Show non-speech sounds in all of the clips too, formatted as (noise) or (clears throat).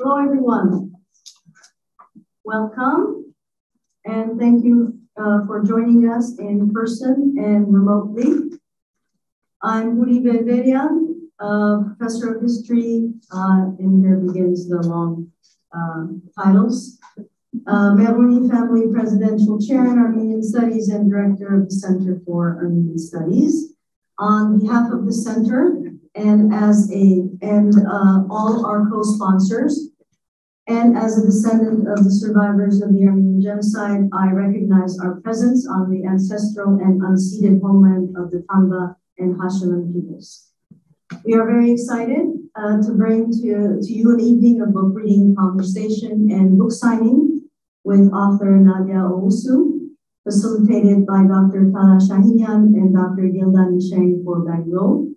Hello, everyone. Welcome, and thank you uh, for joining us in person and remotely. I'm Houri Berberian, uh, professor of history, uh, and here begins the long uh, titles. Uh, Family Presidential Chair in Armenian Studies and Director of the Center for Armenian Studies. On behalf of the center, and as a and uh, all our co-sponsors. And as a descendant of the survivors of the Armenian genocide, I recognize our presence on the ancestral and unceded homeland of the Tongva and Acjachemen peoples. We are very excited uh, to bring to, to you an evening of book reading conversation and book signing with author Nadia Owusu, facilitated by Dr. Talar Chahinian and Dr. Gilda Nicheng Forbang-Looh.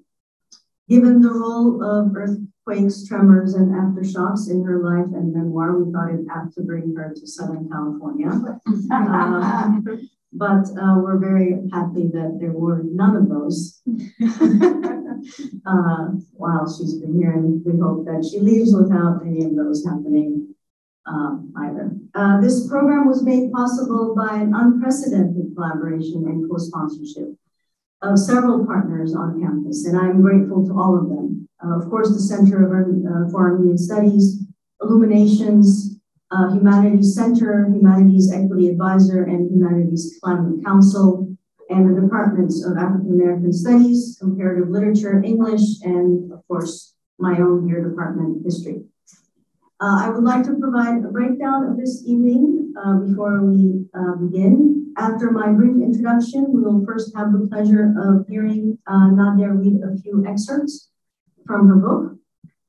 Given the role of earthquakes, tremors, and aftershocks in her life and memoir, we thought it apt to bring her to Southern California. uh, (laughs) but uh, we're very happy that there were none of those (laughs) uh, while she's been here, and we hope that she leaves without any of those happening um, either. Uh, this program was made possible by an unprecedented collaboration and co-sponsorship of several partners on campus, and I'm grateful to all of them. Uh, of course, the Center of, uh, for Armenian Studies, Illuminations, uh, Humanities Center, Humanities Equity Advisor, and Humanities Climate Council, and the Departments of African American Studies, Comparative Literature, English, and of course, my own here department, History. Uh, I would like to provide a breakdown of this evening uh, before we uh, begin. After my brief introduction, we will first have the pleasure of hearing Nadia read a few excerpts from her book.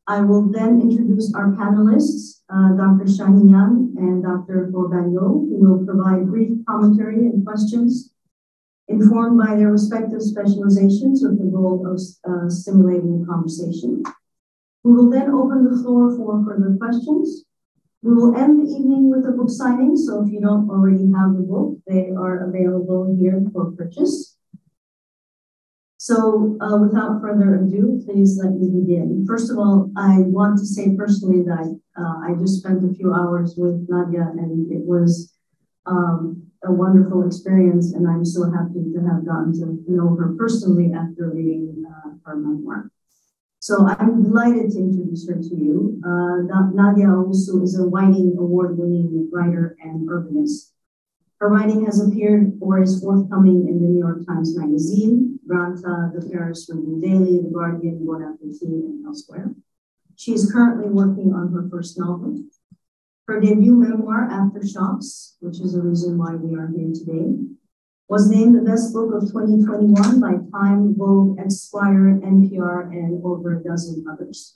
I will then introduce our panelists, uh, Dr. Chahinian and Dr. Forbang-Looh, who will provide brief commentary and questions informed by their respective specializations with the goal of uh, stimulating conversation. We will then open the floor for further questions. We will end the evening with a book signing, so if you don't already have the book, they are available here for purchase. So uh, without further ado, please let me begin. First of all, I want to say personally that uh, I just spent a few hours with Nadia and it was um, a wonderful experience and I'm so happy to have gotten to know her personally after reading uh, her memoir. So I'm delighted to introduce her to you. Uh, Nadia Owusu is a Whiting Award-winning writer and urbanist. Her writing has appeared or is forthcoming in the New York Times Magazine, The Paris Review Daily, The Guardian, Bon Appetit, and elsewhere. She is currently working on her first novel. Her debut memoir, Aftershocks, which is the reason why we are here today, was named the best book of 2021 by Time, Vogue, Esquire, NPR, and over a dozen others.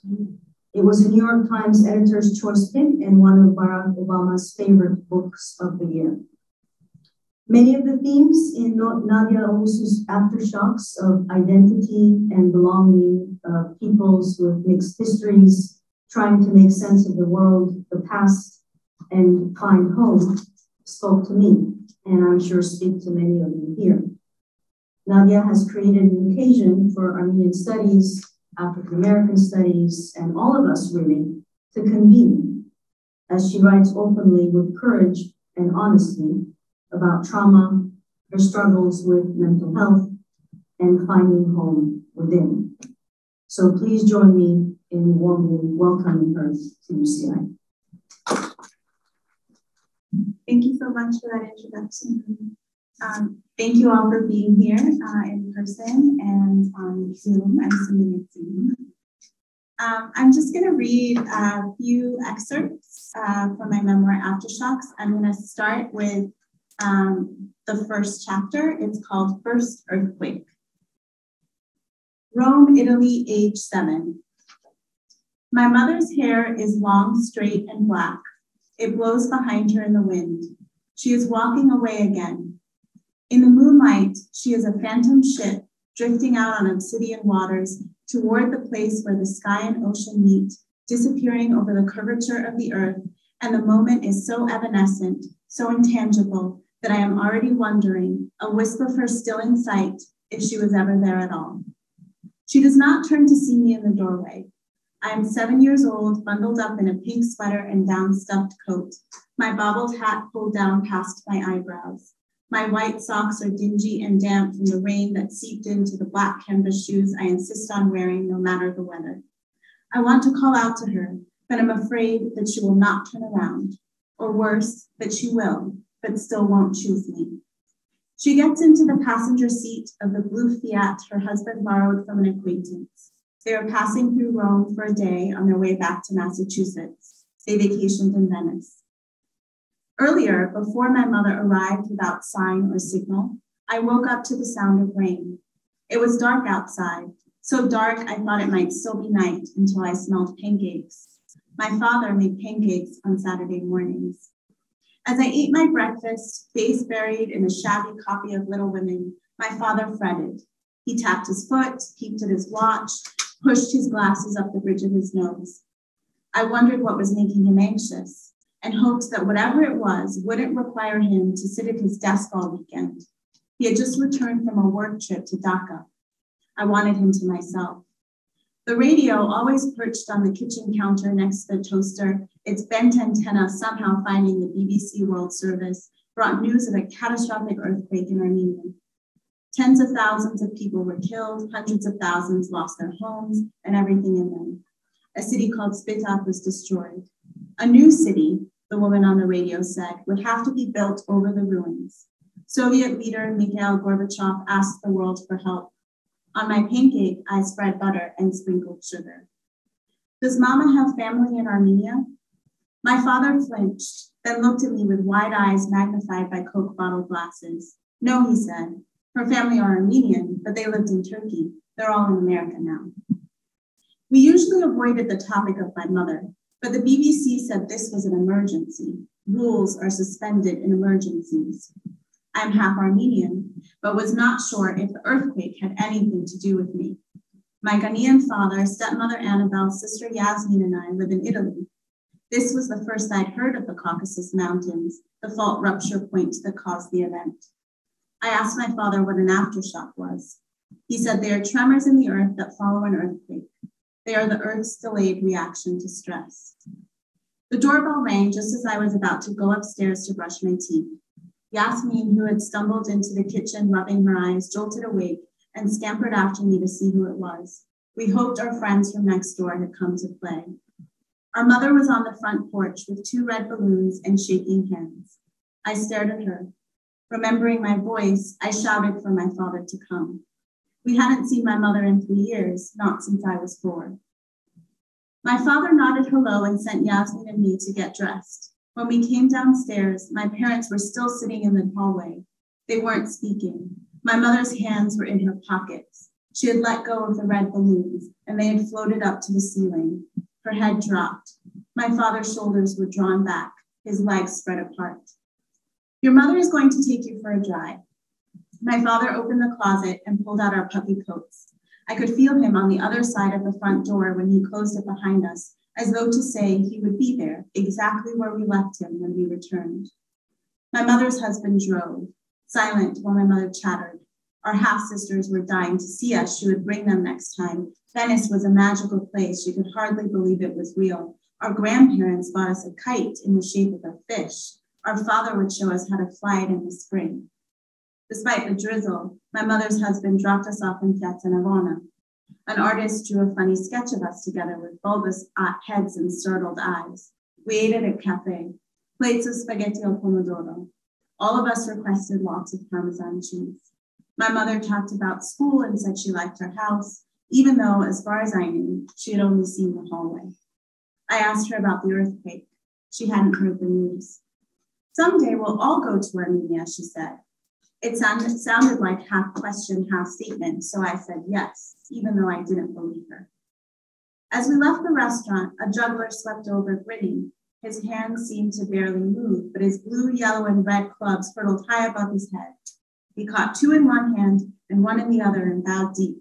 It was a New York Times editor's choice pick and one of Barack Obama's favorite books of the year. Many of the themes in Nadia Owusu's aftershocks of identity and belonging, of peoples with mixed histories, trying to make sense of the world, the past, and find home, spoke to me and I'm sure speak to many of you here. Nadia has created an occasion for Armenian studies, African American studies, and all of us really to convene as she writes openly with courage and honesty about trauma, her struggles with mental health, and finding home within. So please join me in warmly welcoming her to UCI. Thank you so much for that introduction. Um, thank you all for being here uh, in person and on Zoom. I'm assuming it's Zoom. Um, I'm just going to read a few excerpts uh, from my memoir, Aftershocks. I'm going to start with um, the first chapter. It's called First Earthquake. Rome, Italy, age seven. My mother's hair is long, straight, and black. It blows behind her in the wind. She is walking away again. In the moonlight, she is a phantom ship drifting out on obsidian waters toward the place where the sky and ocean meet, disappearing over the curvature of the earth. And the moment is so evanescent, so intangible, that I am already wondering, a wisp of her still in sight, if she was ever there at all. She does not turn to see me in the doorway. I am seven years old, bundled up in a pink sweater and down stuffed coat, my bobbled hat pulled down past my eyebrows. My white socks are dingy and damp from the rain that seeped into the black canvas shoes I insist on wearing no matter the weather. I want to call out to her, but I'm afraid that she will not turn around, or worse, that she will, but still won't choose me. She gets into the passenger seat of the blue Fiat her husband borrowed from an acquaintance. They are passing through Rome for a day on their way back to Massachusetts. They vacationed in Venice. Earlier, before my mother arrived without sign or signal, I woke up to the sound of rain. It was dark outside, so dark I thought it might still be night until I smelled pancakes. My father made pancakes on Saturday mornings. As I ate my breakfast, face buried in a shabby copy of Little Women, my father fretted. He tapped his foot, peeped at his watch, pushed his glasses up the bridge of his nose. I wondered what was making him anxious and hoped that whatever it was wouldn't require him to sit at his desk all weekend. He had just returned from a work trip to Dhaka. I wanted him to myself. The radio, always perched on the kitchen counter next to the toaster, its bent antenna somehow finding the BBC World Service, brought news of a catastrophic earthquake in Armenia. Tens of thousands of people were killed, hundreds of thousands lost their homes and everything in them. A city called Spitak was destroyed. A new city, the woman on the radio said, would have to be built over the ruins. Soviet leader Mikhail Gorbachev asked the world for help. On my pancake, I spread butter and sprinkled sugar. Does Mama have family in Armenia? My father flinched, then looked at me with wide eyes magnified by Coke bottle glasses. No, he said. Her family are Armenian, but they lived in Turkey. They're all in America now. We usually avoided the topic of my mother, but the BBC said this was an emergency. Rules are suspended in emergencies. I'm half Armenian, but was not sure if the earthquake had anything to do with me. My Ghanaian father, stepmother Annabelle, sister Yasmin, and I live in Italy. This was the first I'd heard of the Caucasus Mountains, the fault rupture point that caused the event. I asked my father what an aftershock was. He said they are tremors in the earth that follow an earthquake. They are the Earth's delayed reaction to stress. The doorbell rang just as I was about to go upstairs to brush my teeth. Yasmin, who had stumbled into the kitchen rubbing her eyes, jolted awake and scampered after me to see who it was. We hoped our friends from next door had come to play. Our mother was on the front porch with two red balloons and shaking hands. I stared at her. Remembering my voice, I shouted for my father to come. We hadn't seen my mother in three years, not since I was four. My father nodded hello and sent Yasmin and me to get dressed. When we came downstairs, my parents were still sitting in the hallway. They weren't speaking. My mother's hands were in her pockets. She had let go of the red balloons, and they had floated up to the ceiling. Her head dropped. My father's shoulders were drawn back, his legs spread apart. Your mother is going to take you for a drive. My father opened the closet and pulled out our puppy coats. I could feel him on the other side of the front door when he closed it behind us, as though to say he would be there, exactly where we left him when we returned. My mother's husband drove, silent while my mother chattered. Our half sisters were dying to see us. She would bring them next time. Venice was a magical place. She could hardly believe it was real. Our grandparents bought us a kite in the shape of a fish. Our father would show us how to fly it in the spring. Despite the drizzle, my mother's husband dropped us off in Piazza Navona. An artist drew a funny sketch of us together with bulbous uh, heads and startled eyes. We ate at a cafe, plates of spaghetti al pomodoro. All of us requested lots of Parmesan cheese. My mother talked about school and said she liked her house, even though, as far as I knew, she had only seen the hallway. I asked her about the earthquake. She hadn't heard the news. Someday we'll all go to Armenia, she said. It sounded, sounded like half question, half statement, so I said yes, even though I didn't believe her. As we left the restaurant, a juggler swept over grinning. His hands seemed to barely move, but his blue, yellow, and red clubs hurtled high above his head. He caught two in one hand and one in the other and bowed deep.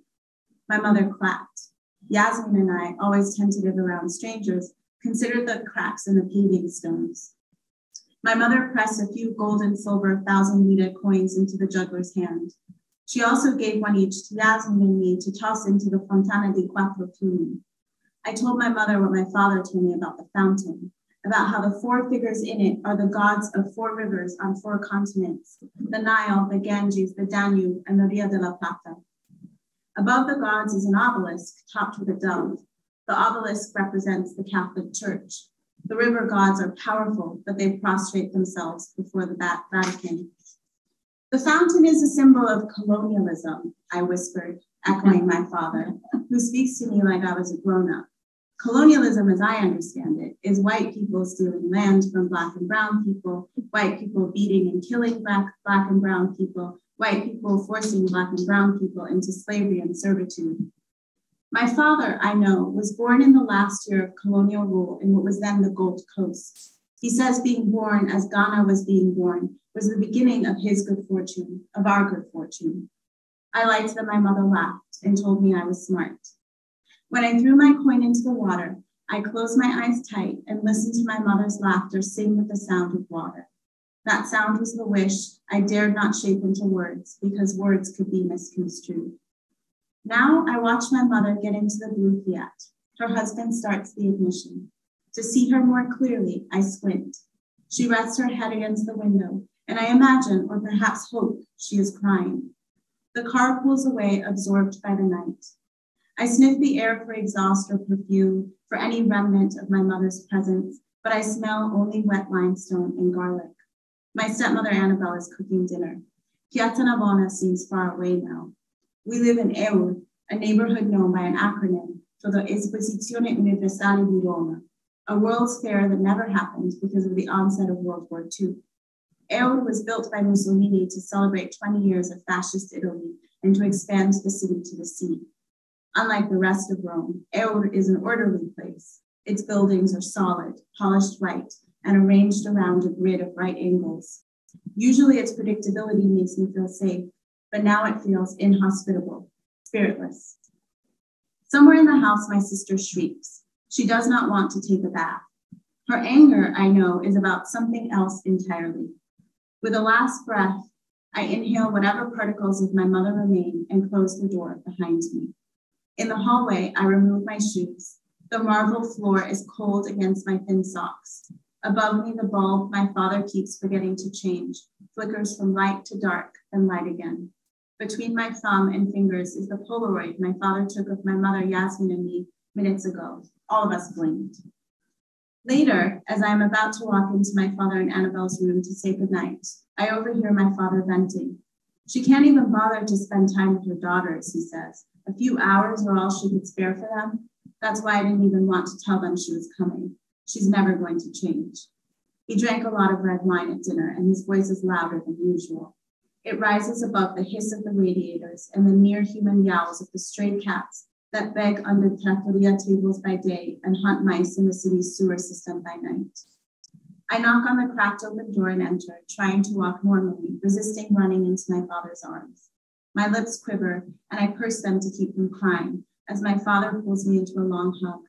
My mother clapped. Yasmin and I, always tentative around strangers, considered the cracks in the paving stones. My mother pressed a few gold and silver thousand lira coins into the juggler's hand. She also gave one each to Yasmin and me to toss into the Fontana di Quattro Fiumi. I told my mother what my father told me about the fountain, about how the four figures in it are the gods of four rivers on four continents the Nile, the Ganges, the Danube, and the Rio de la Plata. Above the gods is an obelisk topped with a dove. The obelisk represents the Catholic Church. The river gods are powerful, but they prostrate themselves before the Vatican. The fountain is a symbol of colonialism, I whispered, echoing my father, who speaks to me like I was a grown up. Colonialism, as I understand it, is white people stealing land from Black and Brown people, white people beating and killing Black, black and Brown people, white people forcing Black and Brown people into slavery and servitude. My father, I know, was born in the last year of colonial rule in what was then the Gold Coast. He says being born as Ghana was being born was the beginning of his good fortune, of our good fortune. I liked that my mother laughed and told me I was smart. When I threw my coin into the water, I closed my eyes tight and listened to my mother's laughter sing with the sound of water. That sound was the wish I dared not shape into words because words could be misconstrued. Now I watch my mother get into the blue Fiat. Her husband starts the ignition. To see her more clearly, I squint. She rests her head against the window, and I imagine, or perhaps hope, she is crying. The car pulls away, absorbed by the night. I sniff the air for exhaust or perfume, for any remnant of my mother's presence, but I smell only wet limestone and garlic. My stepmother Annabelle is cooking dinner. Piazza Navona seems far away now. We live in Eur, a neighborhood known by an acronym for the Esposizione Universale di Roma, a World's Fair that never happened because of the onset of World War II. Eur was built by Mussolini to celebrate 20 years of fascist Italy and to expand the city to the sea. Unlike the rest of Rome, Eur is an orderly place. Its buildings are solid, polished white, and arranged around a grid of right angles. Usually its predictability makes me feel safe, but now it feels inhospitable, spiritless. Somewhere in the house, my sister shrieks. She does not want to take a bath. Her anger, I know, is about something else entirely. With a last breath, I inhale whatever particles of my mother remain and close the door behind me. In the hallway, I remove my shoes. The marble floor is cold against my thin socks. Above me, the bulb my father keeps forgetting to change flickers from light to dark, then light again. Between my thumb and fingers is the Polaroid my father took of my mother Yasmin and me minutes ago. All of us blinked. Later, as I am about to walk into my father and Annabelle's room to say goodnight, I overhear my father venting. She can't even bother to spend time with her daughters, he says. A few hours were all she could spare for them. That's why I didn't even want to tell them she was coming. She's never going to change. He drank a lot of red wine at dinner, and his voice is louder than usual. It rises above the hiss of the radiators and the near human yowls of the stray cats that beg under trattoria tables by day and hunt mice in the city's sewer system by night. I knock on the cracked open door and enter, trying to walk normally, resisting running into my father's arms. My lips quiver, and I purse them to keep from crying as my father pulls me into a long hug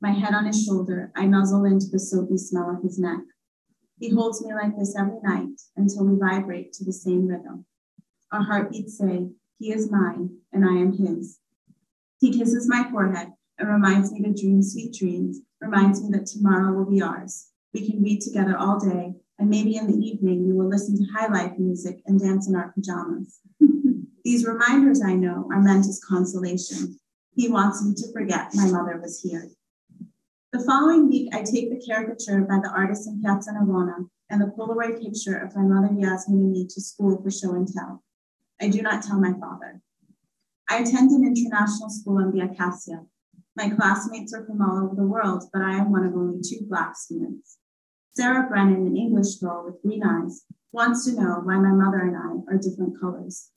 my head on his shoulder, I nuzzle into the soapy smell of his neck. He holds me like this every night until we vibrate to the same rhythm. Our heartbeats say, He is mine and I am his. He kisses my forehead and reminds me to dream sweet dreams, reminds me that tomorrow will be ours. We can read together all day, and maybe in the evening we will listen to high life music and dance in our pajamas. (laughs) These reminders I know are meant as consolation. He wants me to forget my mother was here. The following week, I take the caricature by the artist in Piazza Navona and the Polaroid picture of my mother Yasmin and me to school for show and tell. I do not tell my father. I attend an international school in the Acacia. My classmates are from all over the world, but I am one of only two Black students. Sarah Brennan, an English girl with green eyes, wants to know why my mother and I are different colors.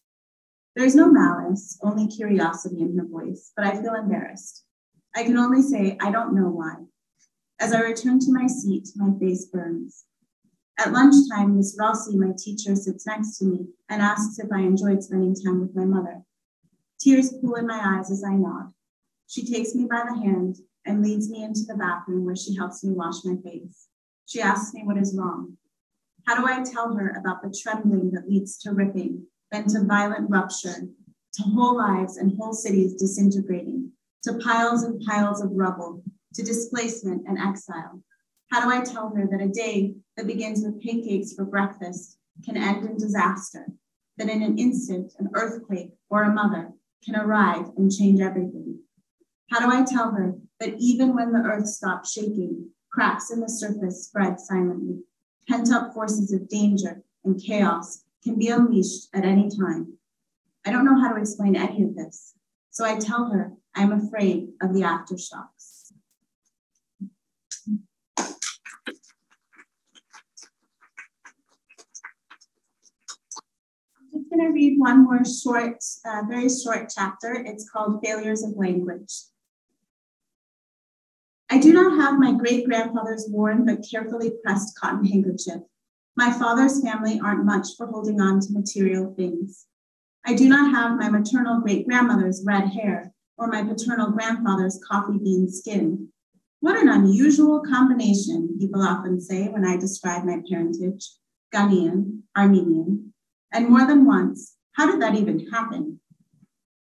There's no malice, only curiosity in her voice, but I feel embarrassed. I can only say, I don't know why. As I return to my seat, my face burns. At lunchtime, Miss Rossi, my teacher, sits next to me and asks if I enjoyed spending time with my mother. Tears pool in my eyes as I nod. She takes me by the hand and leads me into the bathroom where she helps me wash my face. She asks me what is wrong. How do I tell her about the trembling that leads to ripping, then to violent rupture, to whole lives and whole cities disintegrating, to piles and piles of rubble, to displacement and exile? How do I tell her that a day that begins with pancakes for breakfast can end in disaster, that in an instant, an earthquake or a mother can arrive and change everything? How do I tell her that even when the earth stops shaking, cracks in the surface spread silently? Pent up forces of danger and chaos can be unleashed at any time. I don't know how to explain any of this, so I tell her I'm afraid of the aftershocks. I'm just going to read one more short, uh, very short chapter. It's called Failures of Language. I do not have my great grandfather's worn but carefully pressed cotton handkerchief. My father's family aren't much for holding on to material things. I do not have my maternal great grandmother's red hair or my paternal grandfather's coffee bean skin. What an unusual combination, people often say when I describe my parentage Ghanaian, Armenian, and more than once, how did that even happen?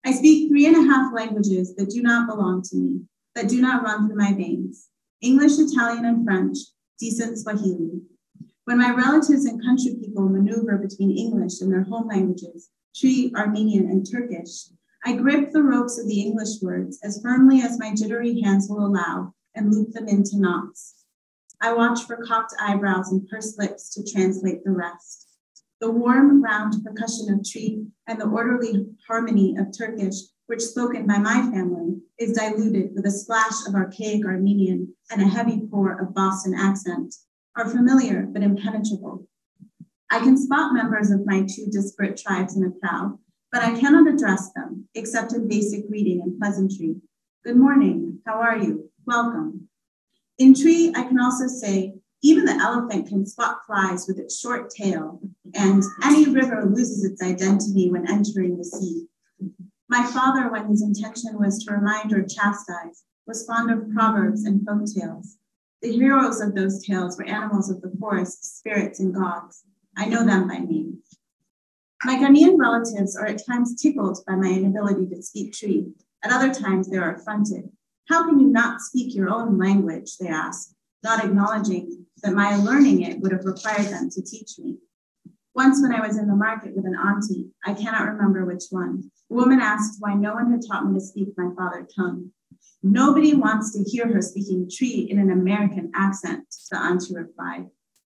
I speak three and a half languages that do not belong to me that do not run through my veins English, Italian, and French, decent Swahili. When my relatives and country people maneuver between English and their home languages, Twi, Armenian, and Turkish, I grip the ropes of the English words as firmly as my jittery hands will allow and loop them into knots. I watch for cocked eyebrows and pursed lips to translate the rest. The warm, round percussion of Twi and the orderly harmony of Turkish which spoken by my family, is diluted with a splash of archaic Armenian and a heavy pour of Boston accent, are familiar but impenetrable. I can spot members of my two disparate tribes in a crowd, but I cannot address them except in basic greeting and pleasantry. Good morning, how are you? Welcome. In Twi, I can also say, even the elephant can spot flies with its short tail, and any river loses its identity when entering the sea. My father, when his intention was to remind or chastise, was fond of proverbs and folk tales. The heroes of those tales were animals of the forest, spirits, and gods. I know them by name. My Ghanaian relatives are at times tickled by my inability to speak Twi. At other times, they are affronted. How can you not speak your own language? They ask, not acknowledging that my learning it would have required them to teach me. Once, when I was in the market with an auntie, I cannot remember which one, the woman asked why no one had taught me to speak my father tongue. Nobody wants to hear her speaking Twi in an American accent, the auntie replied.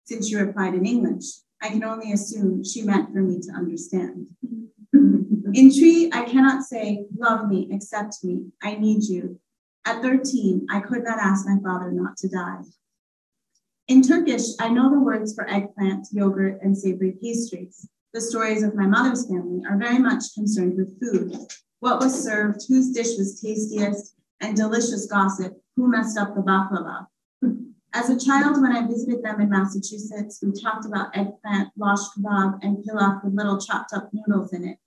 Since she replied in English, I can only assume she meant for me to understand. (laughs) in Twi, I cannot say, love me, accept me, I need you. At 13, I could not ask my father not to die. In Turkish, I know the words for eggplant, yogurt, and savory pastries. The stories of my mother's family are very much concerned with food. What was served, whose dish was tastiest, and delicious gossip, who messed up the baklava. As a child, when I visited them in Massachusetts, we talked about eggplant, losh kebab, and pilaf with little chopped up noodles in it.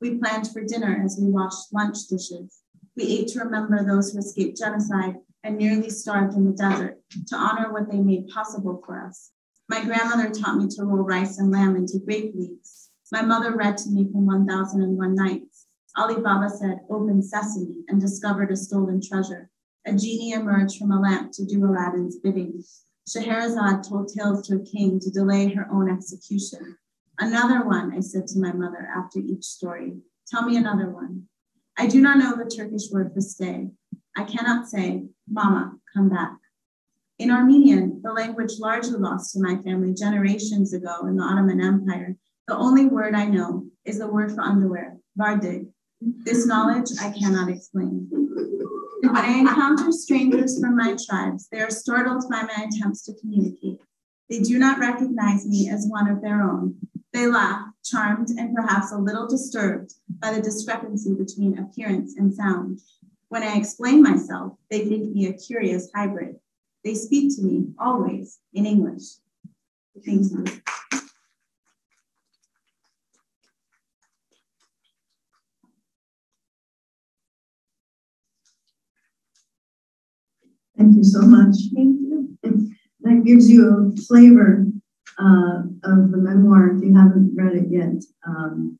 We planned for dinner as we washed lunch dishes. We ate to remember those who escaped genocide and nearly starved in the desert to honor what they made possible for us. My grandmother taught me to roll rice and lamb into grape leaves. My mother read to me from 1001 Nights. Ali Baba said, open sesame, and discovered a stolen treasure. A genie emerged from a lamp to do Aladdin's bidding. Scheherazade told tales to a king to delay her own execution. Another one, I said to my mother after each story. Tell me another one. I do not know the Turkish word for stay. I cannot say, Mama, come back. In Armenian, the language largely lost to my family generations ago in the Ottoman Empire, the only word I know is the word for underwear, vardig. This knowledge I cannot explain. When I encounter strangers from my tribes, they are startled by my attempts to communicate. They do not recognize me as one of their own. They laugh, charmed and perhaps a little disturbed by the discrepancy between appearance and sound. When I explain myself, they think me a curious hybrid. They speak to me always in English. Thank you. Thank you so much. Thank you. That gives you a flavor uh, of the memoir if you haven't read it yet. Um,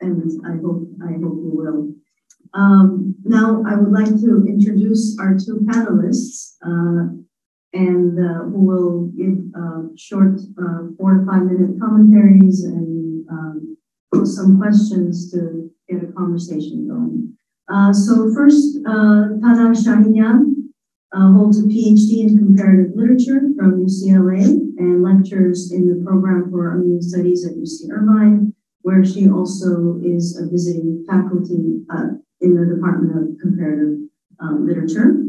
and I hope I hope you will. Um, now I would like to introduce our two panelists uh, and uh, who will give uh, short four to five minute commentaries and um, some questions to get a conversation going. Uh, so first, uh, Talar Chahinian uh, holds a PhD in comparative literature from UCLA and lectures in the program for Armenian Studies at UC Irvine, where she also is a visiting faculty uh, in the Department of Comparative uh, Literature.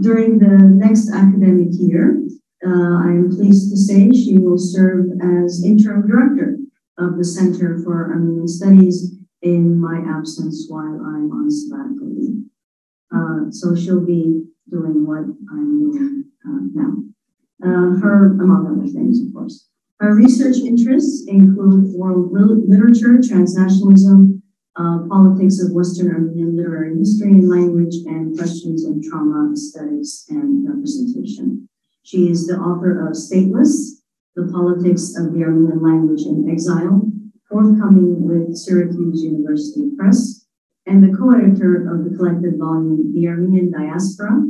During the next academic year, uh, I am pleased to say she will serve as interim director of the Center for Armenian Studies in my absence while I'm on sabbatical leave. Uh, so she'll be doing what I'm doing uh, now. Uh, her, among other things, of course. Her research interests include world literature, transnationalism, uh, politics of Western Armenian literary history and language, and questions in trauma, aesthetics, and representation. She is the author of Stateless, The Politics of the Armenian Language in Exile, forthcoming with Syracuse University Press, and the co-editor of the collected volume, The Armenian Diaspora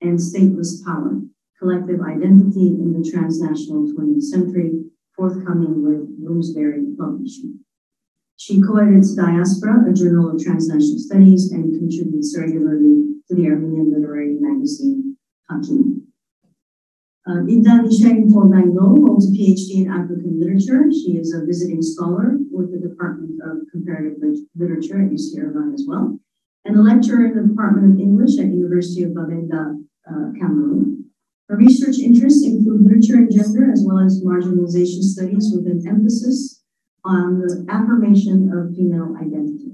and Stateless Power, Collective Identity in the Transnational 20th Century, forthcoming with Bloomsbury Publishing. She co-edits Diaspora, a journal of transnational studies, and contributes regularly to the Armenian literary magazine Hakim. Uh, Inda Forbang-Looh holds a PhD in African literature. She is a visiting scholar with the Department of Comparative Literature at UC Irvine as well, and a lecturer in the Department of English at University of Bamenda, uh, Cameroon. Her research interests include literature and gender, as well as marginalization studies with an emphasis on the affirmation of female identity.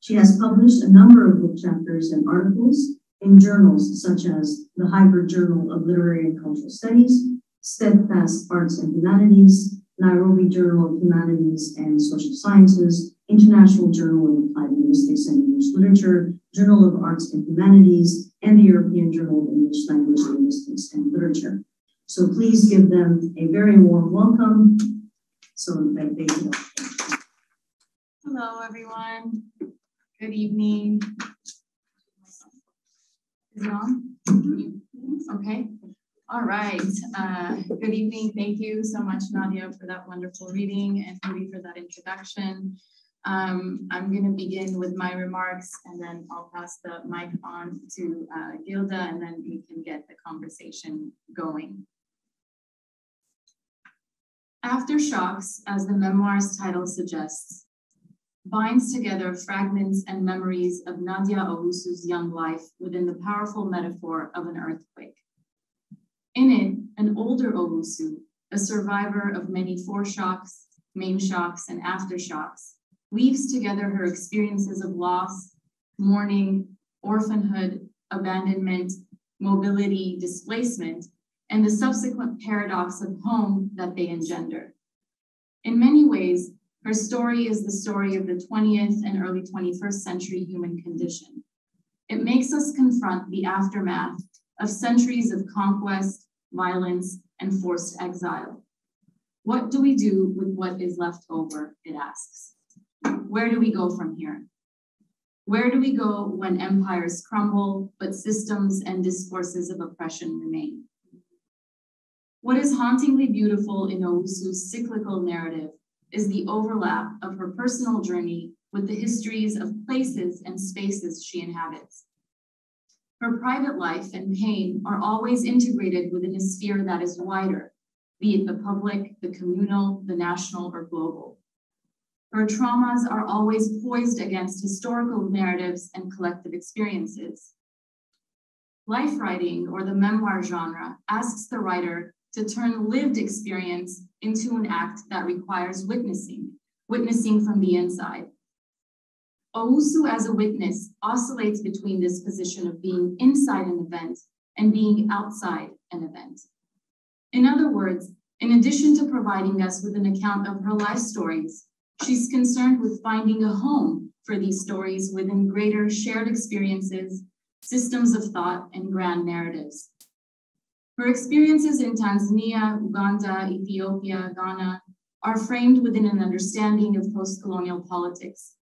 She has published a number of book chapters and articles in journals such as the Hybrid Journal of Literary and Cultural Studies, Steadfast Arts and Humanities, Nairobi Journal of Humanities and Social Sciences, International Journal of Applied Linguistics and English Literature, Journal of Arts and Humanities, and the European Journal of English Language, Linguistics, and Literature. So please give them a very warm welcome so that they can. Hello, everyone. Good evening. On? Okay. All right. Uh, good evening. Thank you so much, Nadia, for that wonderful reading and Rudy for that introduction. Um, I'm going to begin with my remarks and then I'll pass the mic on to uh, Gilda and then we can get the conversation going. Aftershocks, as the memoir's title suggests, binds together fragments and memories of Nadia Owusu's young life within the powerful metaphor of an earthquake. In it, an older Owusu, a survivor of many foreshocks, main shocks, and aftershocks, weaves together her experiences of loss, mourning, orphanhood, abandonment, mobility, displacement, and the subsequent paradox of home that they engender. In many ways, her story is the story of the 20th and early 21st century human condition. It makes us confront the aftermath of centuries of conquest, violence, and forced exile. What do we do with what is left over, it asks. Where do we go from here? Where do we go when empires crumble, but systems and discourses of oppression remain? What is hauntingly beautiful in Owusu's cyclical narrative is the overlap of her personal journey with the histories of places and spaces she inhabits. Her private life and pain are always integrated within a sphere that is wider, be it the public, the communal, the national, or global. Her traumas are always poised against historical narratives and collective experiences. Life writing, or the memoir genre, asks the writer to turn lived experience into an act that requires witnessing, witnessing from the inside. Owusu as a witness oscillates between this position of being inside an event and being outside an event. In other words, in addition to providing us with an account of her life stories, she's concerned with finding a home for these stories within greater shared experiences, systems of thought, and grand narratives. Her experiences in Tanzania, Uganda, Ethiopia, Ghana are framed within an understanding of post-colonial politics.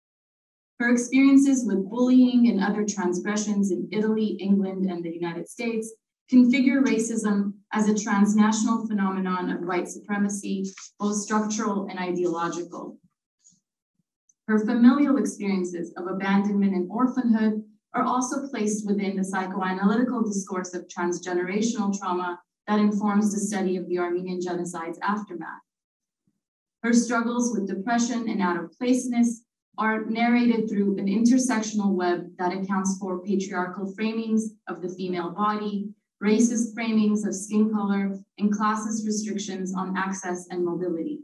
Her experiences with bullying and other transgressions in Italy, England, and the United States configure racism as a transnational phenomenon of white supremacy, both structural and ideological. Her familial experiences of abandonment and orphanhood are also placed within the psychoanalytical discourse of transgenerational trauma that informs the study of the Armenian genocide's aftermath. Her struggles with depression and out of placeness are narrated through an intersectional web that accounts for patriarchal framings of the female body, racist framings of skin color, and classist restrictions on access and mobility.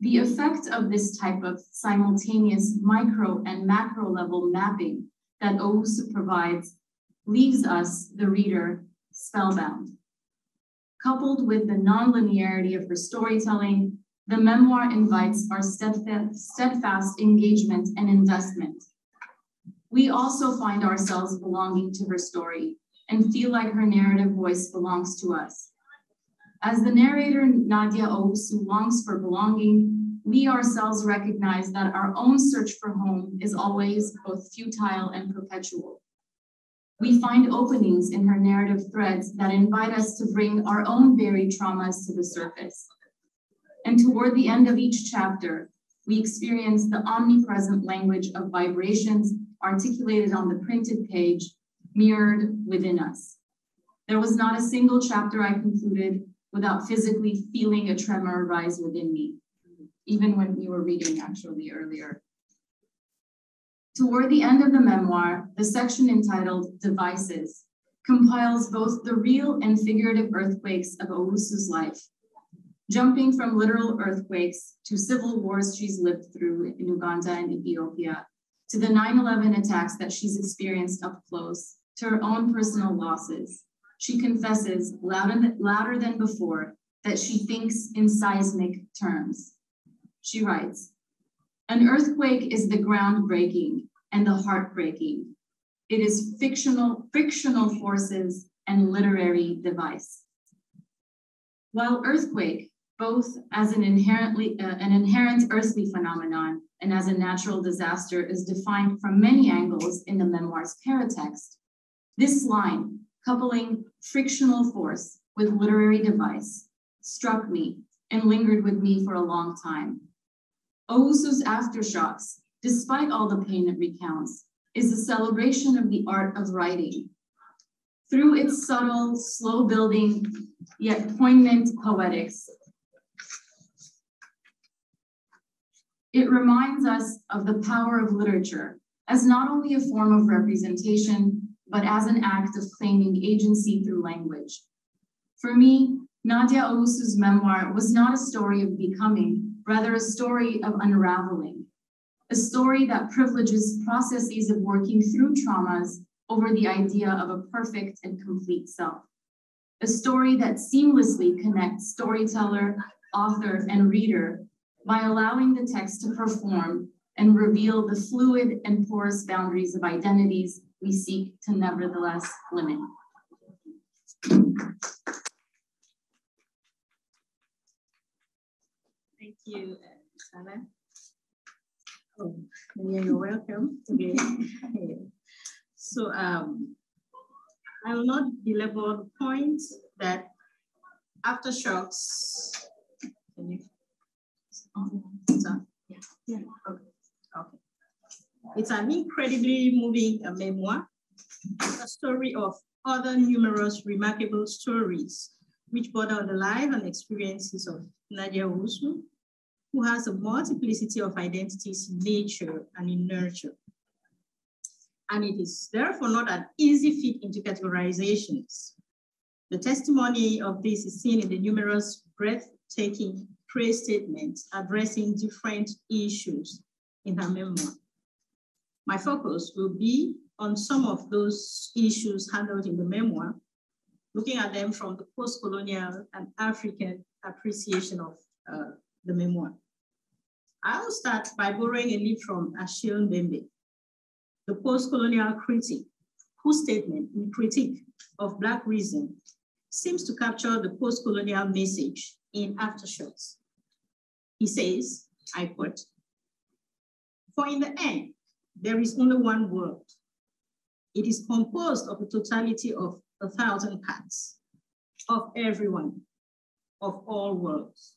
The effect of this type of simultaneous micro and macro level mapping that Owusu provides leaves us, the reader, spellbound. Coupled with the nonlinearity of her storytelling, the memoir invites our steadfast engagement and investment. We also find ourselves belonging to her story and feel like her narrative voice belongs to us. As the narrator Nadia Owusu longs for belonging, we ourselves recognize that our own search for home is always both futile and perpetual. We find openings in her narrative threads that invite us to bring our own buried traumas to the surface. And toward the end of each chapter, we experience the omnipresent language of vibrations articulated on the printed page, mirrored within us. There was not a single chapter I concluded without physically feeling a tremor rise within me, even when we were reading actually earlier. Toward the end of the memoir, the section entitled Devices compiles both the real and figurative earthquakes of Owusu's life, jumping from literal earthquakes to civil wars she's lived through in Uganda and Ethiopia, to the 9-11 attacks that she's experienced up close, to her own personal losses, she confesses louder, louder than before that she thinks in seismic terms. She writes, an earthquake is the ground breaking and the heart breaking. It is fictional, frictional forces and literary device. While earthquake, both as an inherently uh, an inherent earthly phenomenon and as a natural disaster, is defined from many angles in the memoir's paratext. This line, coupling frictional force with literary device, struck me and lingered with me for a long time. Owusu's aftershocks, despite all the pain it recounts, is a celebration of the art of writing. Through its subtle, slow building, yet poignant poetics, it reminds us of the power of literature as not only a form of representation, but as an act of claiming agency through language. For me, Nadia Owusu's memoir was not a story of becoming, rather a story of unraveling, a story that privileges processes of working through traumas over the idea of a perfect and complete self. A story that seamlessly connects storyteller, author, and reader by allowing the text to perform and reveal the fluid and porous boundaries of identities we seek to nevertheless limit. Thank you, Sana. Oh, yeah, you're welcome again. so um, I will not belabor the point that aftershocks. Can you? Yeah. yeah. Okay. Okay. It's an incredibly moving uh, memoir, a story of other numerous remarkable stories which border on the life and experiences of Nadia Owusu, who has a multiplicity of identities in nature and in nurture. And it is therefore not an easy fit into categorizations. The testimony of this is seen in the numerous breathtaking praise statements addressing different issues in her memoir. My focus will be on some of those issues handled in the memoir, looking at them from the post-colonial and African appreciation of uh, the memoir. I will start by borrowing a leaf from Achille Mbembe, the post-colonial critic, whose statement in critique of Black reason seems to capture the post-colonial message in Aftershocks. He says, I quote, For in the end, there is only one world. It is composed of a totality of a thousand parts, of everyone, of all worlds.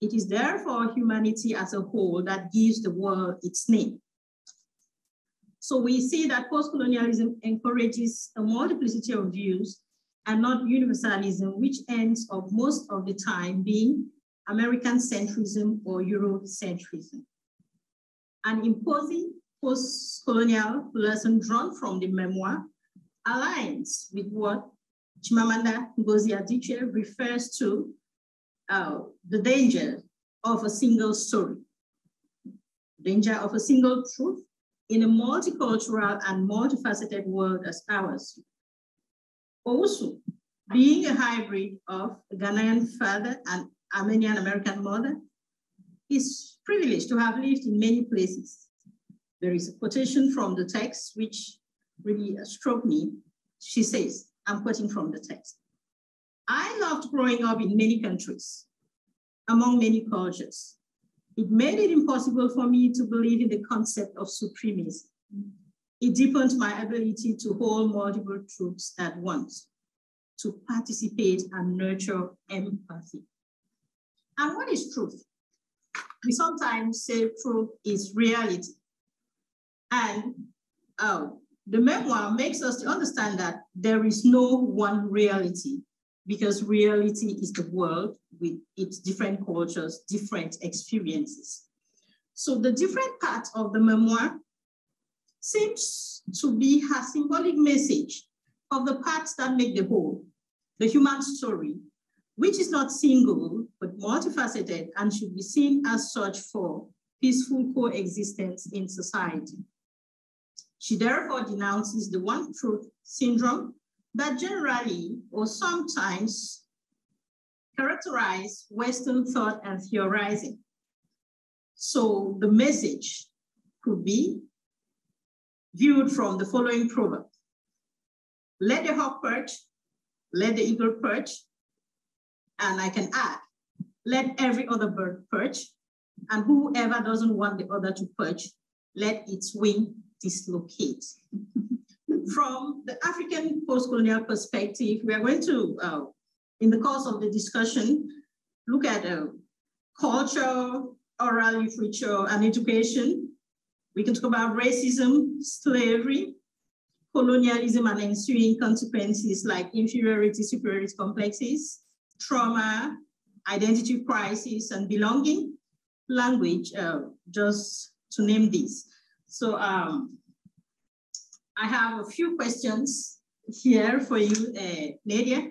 It is therefore humanity as a whole that gives the world its name. So we see that post-colonialism encourages a multiplicity of views and not universalism, which ends up most of the time being American centrism or Eurocentrism. An imposing post-colonial lesson drawn from the memoir aligns with what Chimamanda Ngozi Adichie refers to uh, the danger of a single story, danger of a single truth in a multicultural and multifaceted world as ours. Also, being a hybrid of a Ghanaian father and Armenian American mother, is privileged to have lived in many places. There is a quotation from the text which really struck me. She says, I'm quoting from the text. I loved growing up in many countries, among many cultures. It made it impossible for me to believe in the concept of supremacy. It deepened my ability to hold multiple truths at once, to participate and nurture empathy. And what is truth? We sometimes say truth is reality. And oh, the memoir makes us to understand that there is no one reality because reality is the world with its different cultures, different experiences. So the different parts of the memoir seems to be a symbolic message of the parts that make the whole, the human story, which is not single, but multifaceted and should be seen as such for peaceful coexistence in society. She therefore denounces the one truth syndrome that generally or sometimes characterize Western thought and theorizing. So the message could be viewed from the following proverb. Let the hawk perch, let the eagle perch, and I can add, let every other bird perch, and whoever doesn't want the other to perch, let its wing dislocate. (laughs) From the African post-colonial perspective, we are going to, uh, in the course of the discussion, look at uh, culture, oral literature, and education. We can talk about racism, slavery, colonialism, and ensuing consequences like inferiority, superiority complexes, trauma, identity crisis, and belonging, language, uh, just to name these. So um, I have a few questions here for you, uh, Nadia.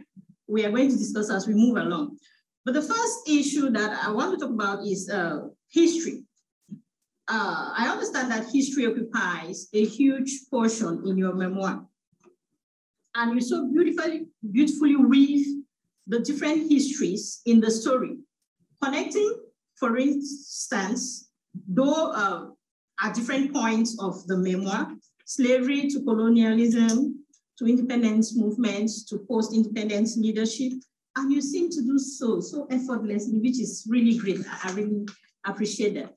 We are going to discuss as we move along. But the first issue that I want to talk about is uh, history. Uh, I understand that history occupies a huge portion in your memoir. And you so beautifully, beautifully weave the different histories in the story, connecting, for instance, though uh, at different points of the memoir, slavery to colonialism, to independence movements, to post-independence leadership, and you seem to do so, so effortlessly, which is really great. I really appreciate that.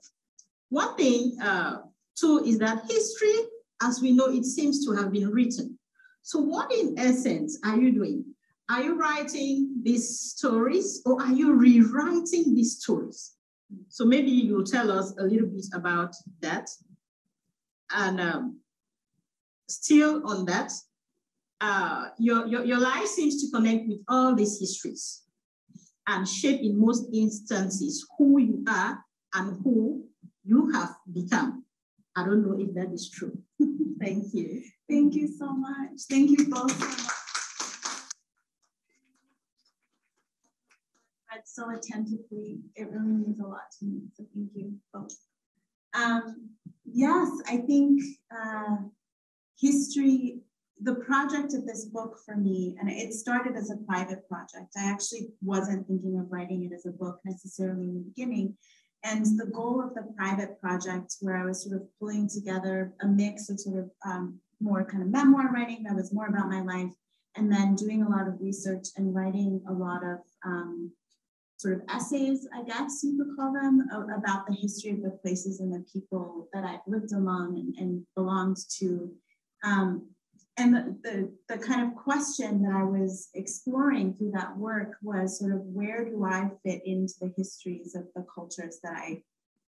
One thing, uh, too, is that history, as we know, it seems to have been written. So what in essence are you doing? Are you writing these stories or are you rewriting these stories? So maybe you'll tell us a little bit about that. And um, still on that, uh, your, your, your life seems to connect with all these histories and shape in most instances who you are and who you have become. I don't know if that is true. (laughs) Thank you. Thank you so much. Thank you both so so attentively. It really means a lot to me. So thank you both. Um, yes, I think uh, history, the project of this book for me, and it started as a private project. I actually wasn't thinking of writing it as a book necessarily in the beginning. And the goal of the private project, where I was sort of pulling together a mix of sort of um, more kind of memoir writing that was more about my life, and then doing a lot of research and writing a lot of um, sort of essays, I guess you could call them, about the history of the places and the people that I've lived among and, and belonged to. Um, and the, the, the, kind of question that I was exploring through that work was sort of where do I fit into the histories of the cultures that I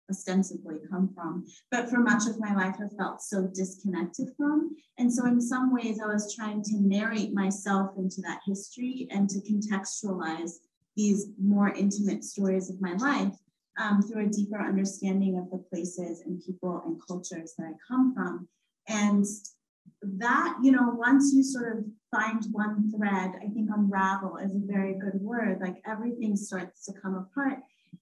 ostensibly come from, but for much of my life have felt so disconnected from. And so in some ways I was trying to narrate myself into that history and to contextualize these more intimate stories of my life um, through a deeper understanding of the places and people and cultures that I come from. And that, you know, once you sort of find one thread, I think unravel is a very good word, like everything starts to come apart.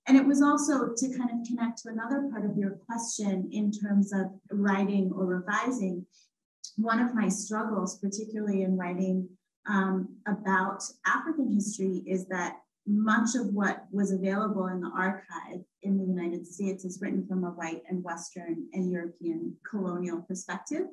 And it was also to kind of connect to another part of your question in terms of writing or revising. One of my struggles, particularly in writing um, about African history, is that much of what was available in the archive in the United States is written from a white and Western and European colonial perspective.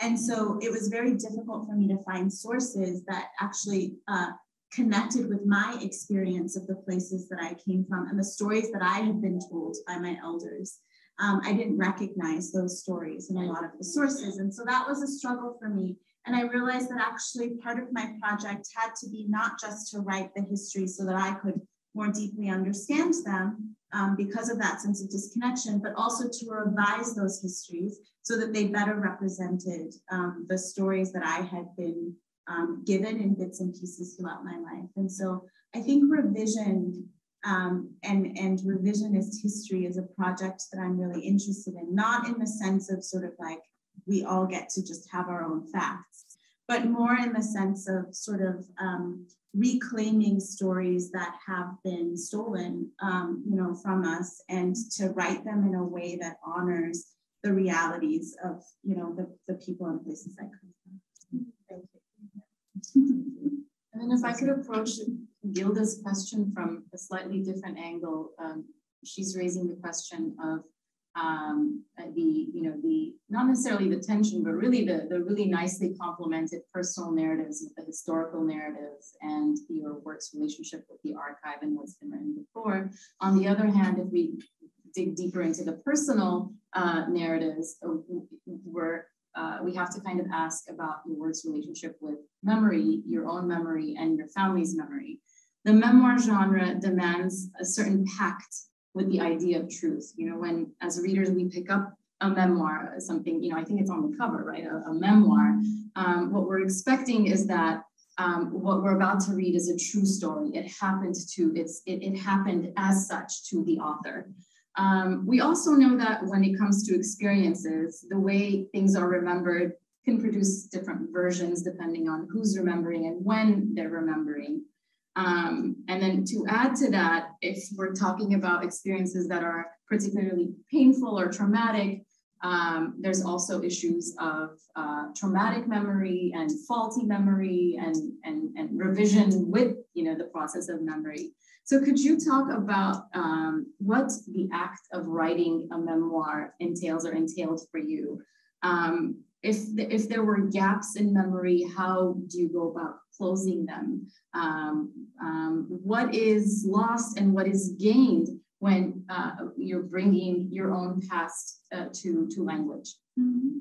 And so it was very difficult for me to find sources that actually uh, connected with my experience of the places that I came from and the stories that I had been told by my elders. Um, I didn't recognize those stories in a lot of the sources. And so that was a struggle for me. And I realized that actually part of my project had to be not just to write the history so that I could more deeply understand them um, because of that sense of disconnection, but also to revise those histories so that they better represented um, the stories that I had been um, given in bits and pieces throughout my life. And so I think revision um, and, and revisionist history is a project that I'm really interested in, not in the sense of sort of like we all get to just have our own facts, but more in the sense of sort of um, reclaiming stories that have been stolen, um, you know, from us and to write them in a way that honors the realities of, you know, the, the people and places I come from. Thank you. And then if I could approach Gilda's question from a slightly different angle, um, she's raising the question of um, the, you know, the, not necessarily the tension, but really the, the really nicely complemented personal narratives with the historical narratives and your work's relationship with the archive and what's been written before. On the other hand, if we dig deeper into the personal uh, narratives, uh, we're uh, we have to kind of ask about your work's relationship with memory, your own memory, and your family's memory. The memoir genre demands a certain pact with the idea of truth. You know, when as readers we pick up a memoir, something, you know, I think it's on the cover, right? A, a memoir. Um, what we're expecting is that um, what we're about to read is a true story. It happened to, it's, it, it happened as such to the author. Um, we also know that when it comes to experiences, the way things are remembered can produce different versions depending on who's remembering and when they're remembering. Um, and then to add to that, if we're talking about experiences that are particularly painful or traumatic, um, there's also issues of uh, traumatic memory and faulty memory and, and, and revision with you know, the process of memory. So could you talk about um, what the act of writing a memoir entails or entailed for you? Um, if, the, if there were gaps in memory, how do you go about closing them? Um, um what is lost and what is gained when uh, you're bringing your own past uh, to, to language? Mm-hmm.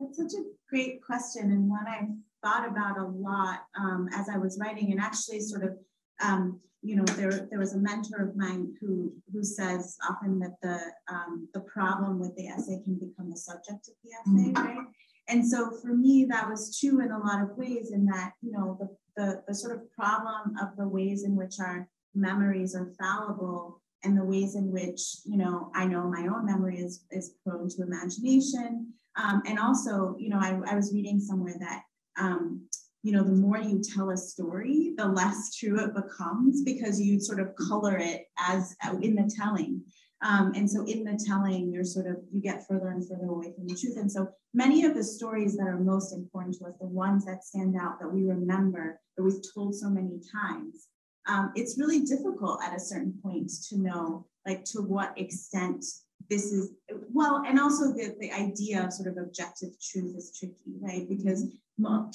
That's such a great question and one I've thought about a lot um, as I was writing and actually sort of um, you know, there, there was a mentor of mine who, who says often that the, um, the problem with the essay can become the subject of the essay, mm-hmm. right? And so for me, that was true in a lot of ways in that, you know, the, the, the sort of problem of the ways in which our memories are fallible and the ways in which, you know, I know my own memory is, is prone to imagination. Um, and also, you know, I, I was reading somewhere that um, you know, the more you tell a story, the less true it becomes because you sort of color it as uh, in the telling. Um, and so in the telling, you're sort of, you get further and further away from the truth. And so many of the stories that are most important to us, the ones that stand out, that we remember, that we've told so many times, um, it's really difficult at a certain point to know like to what extent this is well and also the, the idea of sort of objective truth is tricky right? Because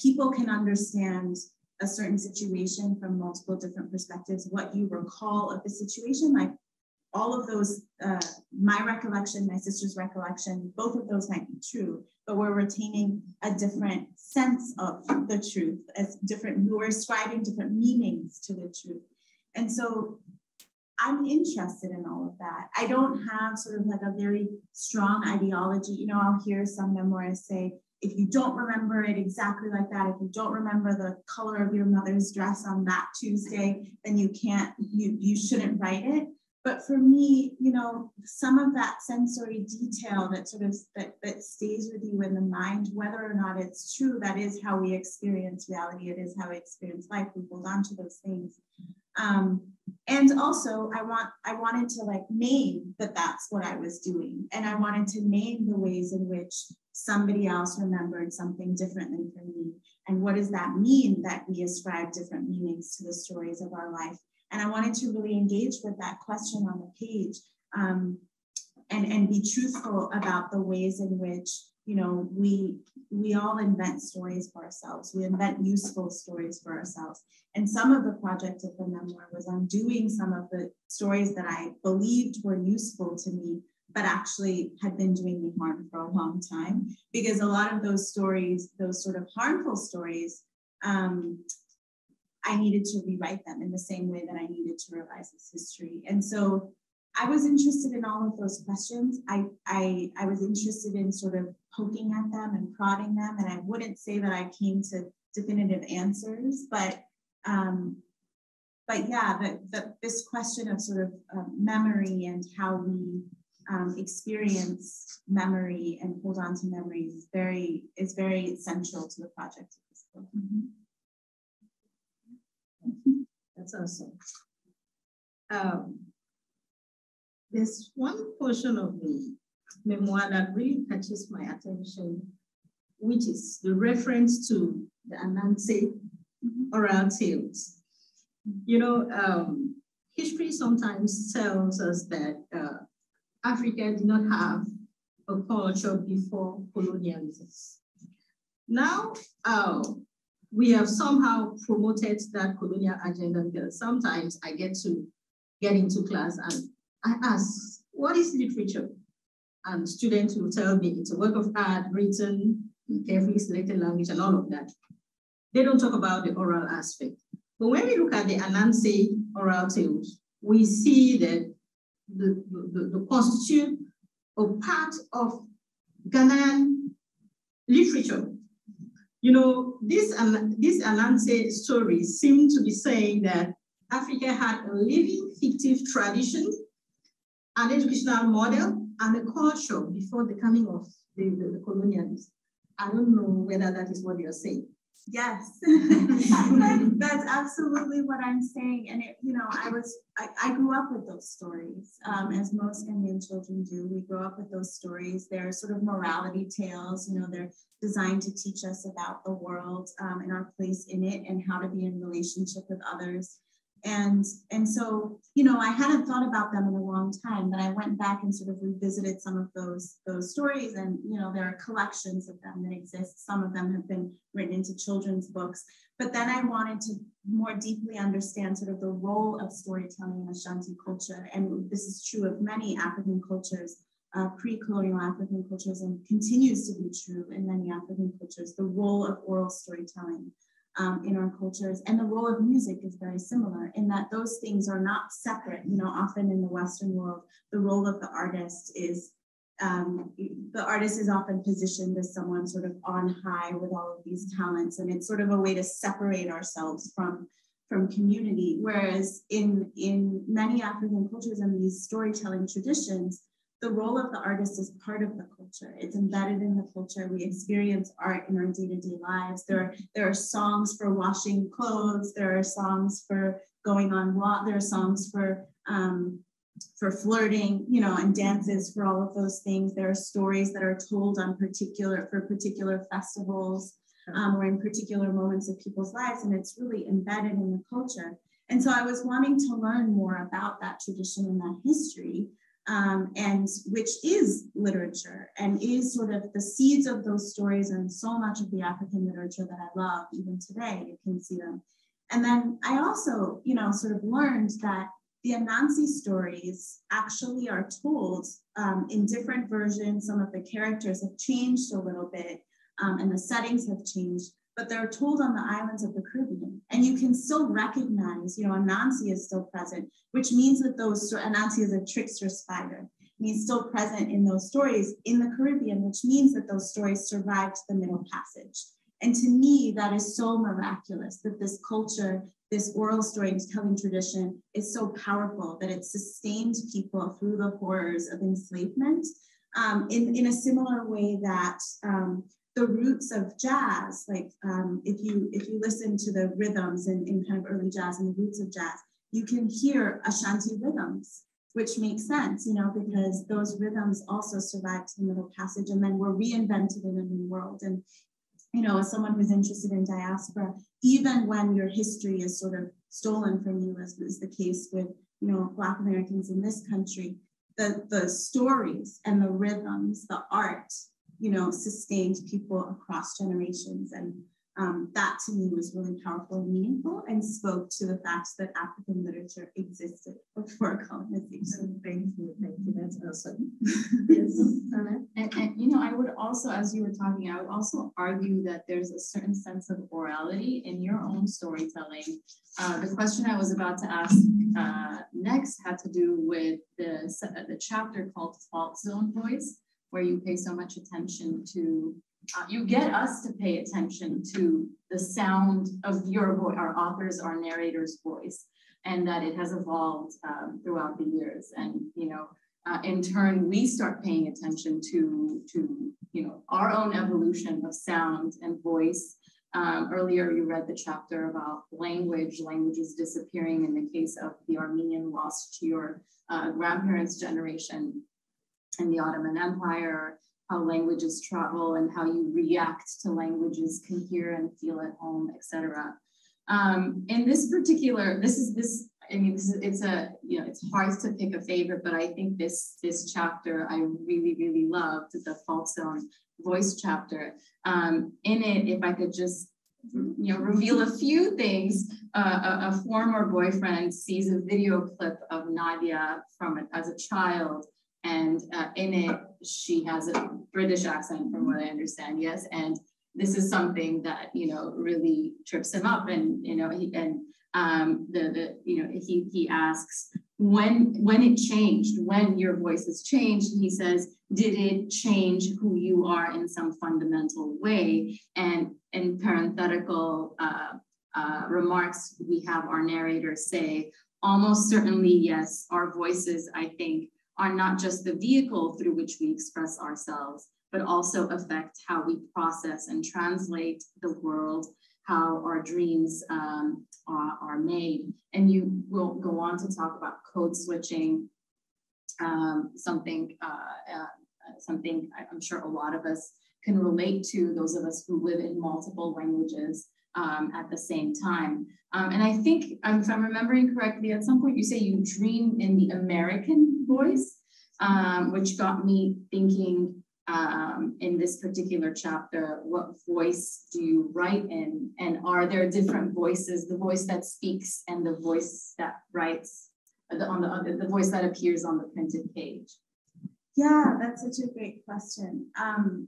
people can understand a certain situation from multiple different perspectives, what you recall of the situation, like all of those, uh, my recollection, my sister's recollection, both of those might be true, but we're retaining a different sense of the truth as different, we're ascribing different meanings to the truth. And so I'm interested in all of that. I don't have sort of like a very strong ideology. You know, I'll hear some memoirists say, if you don't remember it exactly like that, if you don't remember the color of your mother's dress on that Tuesday, then you can't, you, you shouldn't write it. But for me, you know, some of that sensory detail that sort of that, that stays with you in the mind, whether or not it's true, that is how we experience reality. It is how we experience life. We hold on to those things. Um, and also I want I wanted to like name that that's what I was doing. And I wanted to name the ways in which somebody else remembered something differently from me. And what does that mean that we ascribe different meanings to the stories of our life? And I wanted to really engage with that question on the page um, and, and be truthful about the ways in which you know, we we all invent stories for ourselves. We invent useful stories for ourselves. And some of the project of the memoir was undoing some of the stories that I believed were useful to me, but actually had been doing me harm for a long time. Because a lot of those stories, those sort of harmful stories, um, I needed to rewrite them in the same way that I needed to revise this history. And so I was interested in all of those questions. I, I, I was interested in sort of poking at them and prodding them. And I wouldn't say that I came to definitive answers, but um, but yeah, the, the, this question of sort of uh, memory and how we um, experience memory and hold on to memories is very is very central to the project of this book. Mm -hmm. (laughs) That's awesome. Um, there's one portion of the memoir that really catches my attention, which is the reference to the Anansi oral tales. You know, um, history sometimes tells us that uh, Africa did not have a culture before colonialism. Now, uh, we have somehow promoted that colonial agenda because sometimes I get to get into class and I ask, what is literature? And students will tell me it's a work of art written in carefully selected language and all of that. They don't talk about the oral aspect. But when we look at the Anansi oral tales, we see that the, the, the constitute a part of Ghanaian literature. You know, this, this Anansi stories seem to be saying that Africa had a living fictive tradition an educational model and a culture before the coming of the, the, the colonialists. I don't know whether that is what you're saying. Yes, (laughs) (laughs) that's absolutely what I'm saying. And it, you know, I was, I, I grew up with those stories, um, as most Indian children do. We grow up with those stories. They're sort of morality tales. You know, they're designed to teach us about the world um, and our place in it, and how to be in relationship with others and and so you know i hadn't thought about them in a long time but i went back and sort of revisited some of those those stories. And you know there are collections of them that exist. Some of them have been written into children's books. But then i wanted to more deeply understand sort of the role of storytelling in ashanti culture. And this is true of many african cultures uh, pre-colonial african cultures and continues to be true in many african cultures the role of oral storytelling um, in our cultures. And the role of music is very similar in that those things are not separate. You know, often in the Western world, the role of the artist is um, the artist is often positioned as someone sort of on high with all of these talents, and it's sort of a way to separate ourselves from from community. Whereas in in many African cultures and these storytelling traditions, the role of the artist is part of the culture. It's embedded in the culture. We experience art in our day-to-day lives. There are, there are songs for washing clothes. There are songs for going on walk. There are songs for um, for flirting, you know, and dances for all of those things. There are stories that are told on particular for particular festivals um, or in particular moments of people's lives, and it's really embedded in the culture. And so I was wanting to learn more about that tradition and that history um, and which is literature and is sort of the seeds of those stories and so much of the African literature that I love even today, you can see them. And then I also, you know, sort of learned that the Anansi stories actually are told um, in different versions. Some of the characters have changed a little bit um, and the settings have changed, but they're told on the islands of the Caribbean. And you can still recognize, you know, Anansi is still present, which means that those, Anansi is a trickster spider. He's still present in those stories in the Caribbean, which means that those stories survived the Middle Passage. And to me, that is so miraculous that this culture, this oral storytelling tradition is so powerful that it sustained people through the horrors of enslavement um, in, in a similar way that um, the roots of jazz, like um, if you if you listen to the rhythms in, in kind of early jazz and the roots of jazz, you can hear Ashanti rhythms, which makes sense, you know, because those rhythms also survived the Middle Passage and then were reinvented in a new world. And you know, as someone who's interested in diaspora, even when your history is sort of stolen from you, as is the case with you know Black Americans in this country, the the stories and the rhythms, the art you know, sustained people across generations. And um, that to me was really powerful and meaningful and spoke to the fact that African literature existed before (laughs) colonization. Thank you, thank you, that's awesome. yes. and, and, you know, I would also, as you were talking, I would also argue that there's a certain sense of orality in your own storytelling. Uh, the question I was about to ask uh, next had to do with the, the chapter called Fault Zone Voice where you pay so much attention to, uh, you get us to pay attention to the sound of your voice, our author's, our narrator's voice, and that it has evolved um, throughout the years. And, you know, uh, in turn, we start paying attention to, to, you know, our own evolution of sound and voice. Um, earlier, you read the chapter about language. Language is disappearing in the case of the Armenian lost to your uh, grandparents' generation in the Ottoman Empire, how languages travel and how you react to languages, can hear and feel at home, etc. Um, in this particular, this is this. I mean, this is, it's a you know it's hard to pick a favorite, but I think this this chapter I really really loved the fault zone voice chapter. Um, in it, if I could just you know reveal a few things, uh, a, a former boyfriend sees a video clip of Nadia from as a child and uh, in it she has a british accent from what i understand yes. And this is something that you know really trips him up and you know he and um the the you know he he asks when when it changed when your voice has changed he says did it change who you are in some fundamental way? And in parenthetical uh, uh, remarks we have our narrator say almost certainly yes. Our voices i think are not just the vehicle through which we express ourselves, but also affect how we process and translate the world, how our dreams um, are, are, made. And you will go on to talk about code switching, um, something, uh, uh, something I'm sure a lot of us can relate to, those of us who live in multiple languages um, at the same time. Um, and I think, um, if I'm remembering correctly, at some point you say you dream in the American voice, um, which got me thinking um, in this particular chapter, what voice do you write in? And are there different voices, the voice that speaks and the voice that writes, uh, the, on the, the voice that appears on the printed page? Yeah, that's such a great question. Um,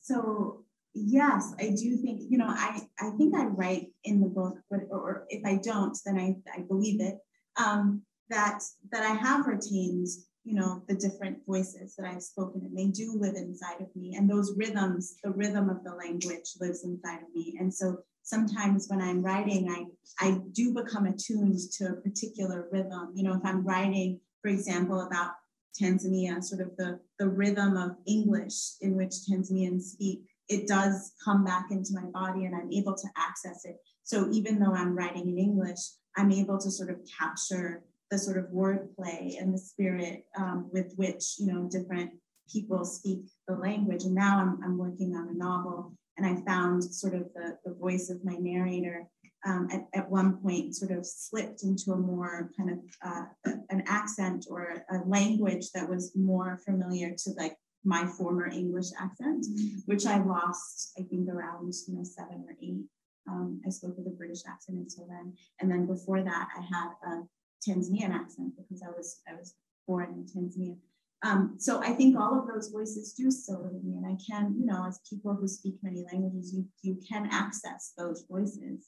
so yes, I do think, you know, I, I think I write in the book, but or if I don't, then I, I believe it, um, that that I have retained, you know, the different voices that I've spoken and they do live inside of me. And those rhythms, the rhythm of the language lives inside of me. And so sometimes when I'm writing, I, I do become attuned to a particular rhythm. You know, if I'm writing, for example, about Tanzania, sort of the, the rhythm of English in which Tanzanians speak, it does come back into my body and I'm able to access it. So even though I'm writing in English, I'm able to sort of capture the sort of wordplay and the spirit um, with which, you know, different people speak the language. And now I'm, I'm working on a novel and I found sort of the, the voice of my narrator um, at, at one point sort of slipped into a more kind of uh, an accent or a language that was more familiar to like my former English accent, mm-hmm. which I lost, I think around you know seven or eight. Um, I spoke with a British accent until then, and then before that, I had a Tanzanian accent because I was I was born in Tanzania. Um, so I think all of those voices do still live in me, and I can, you know, as people who speak many languages, you you can access those voices.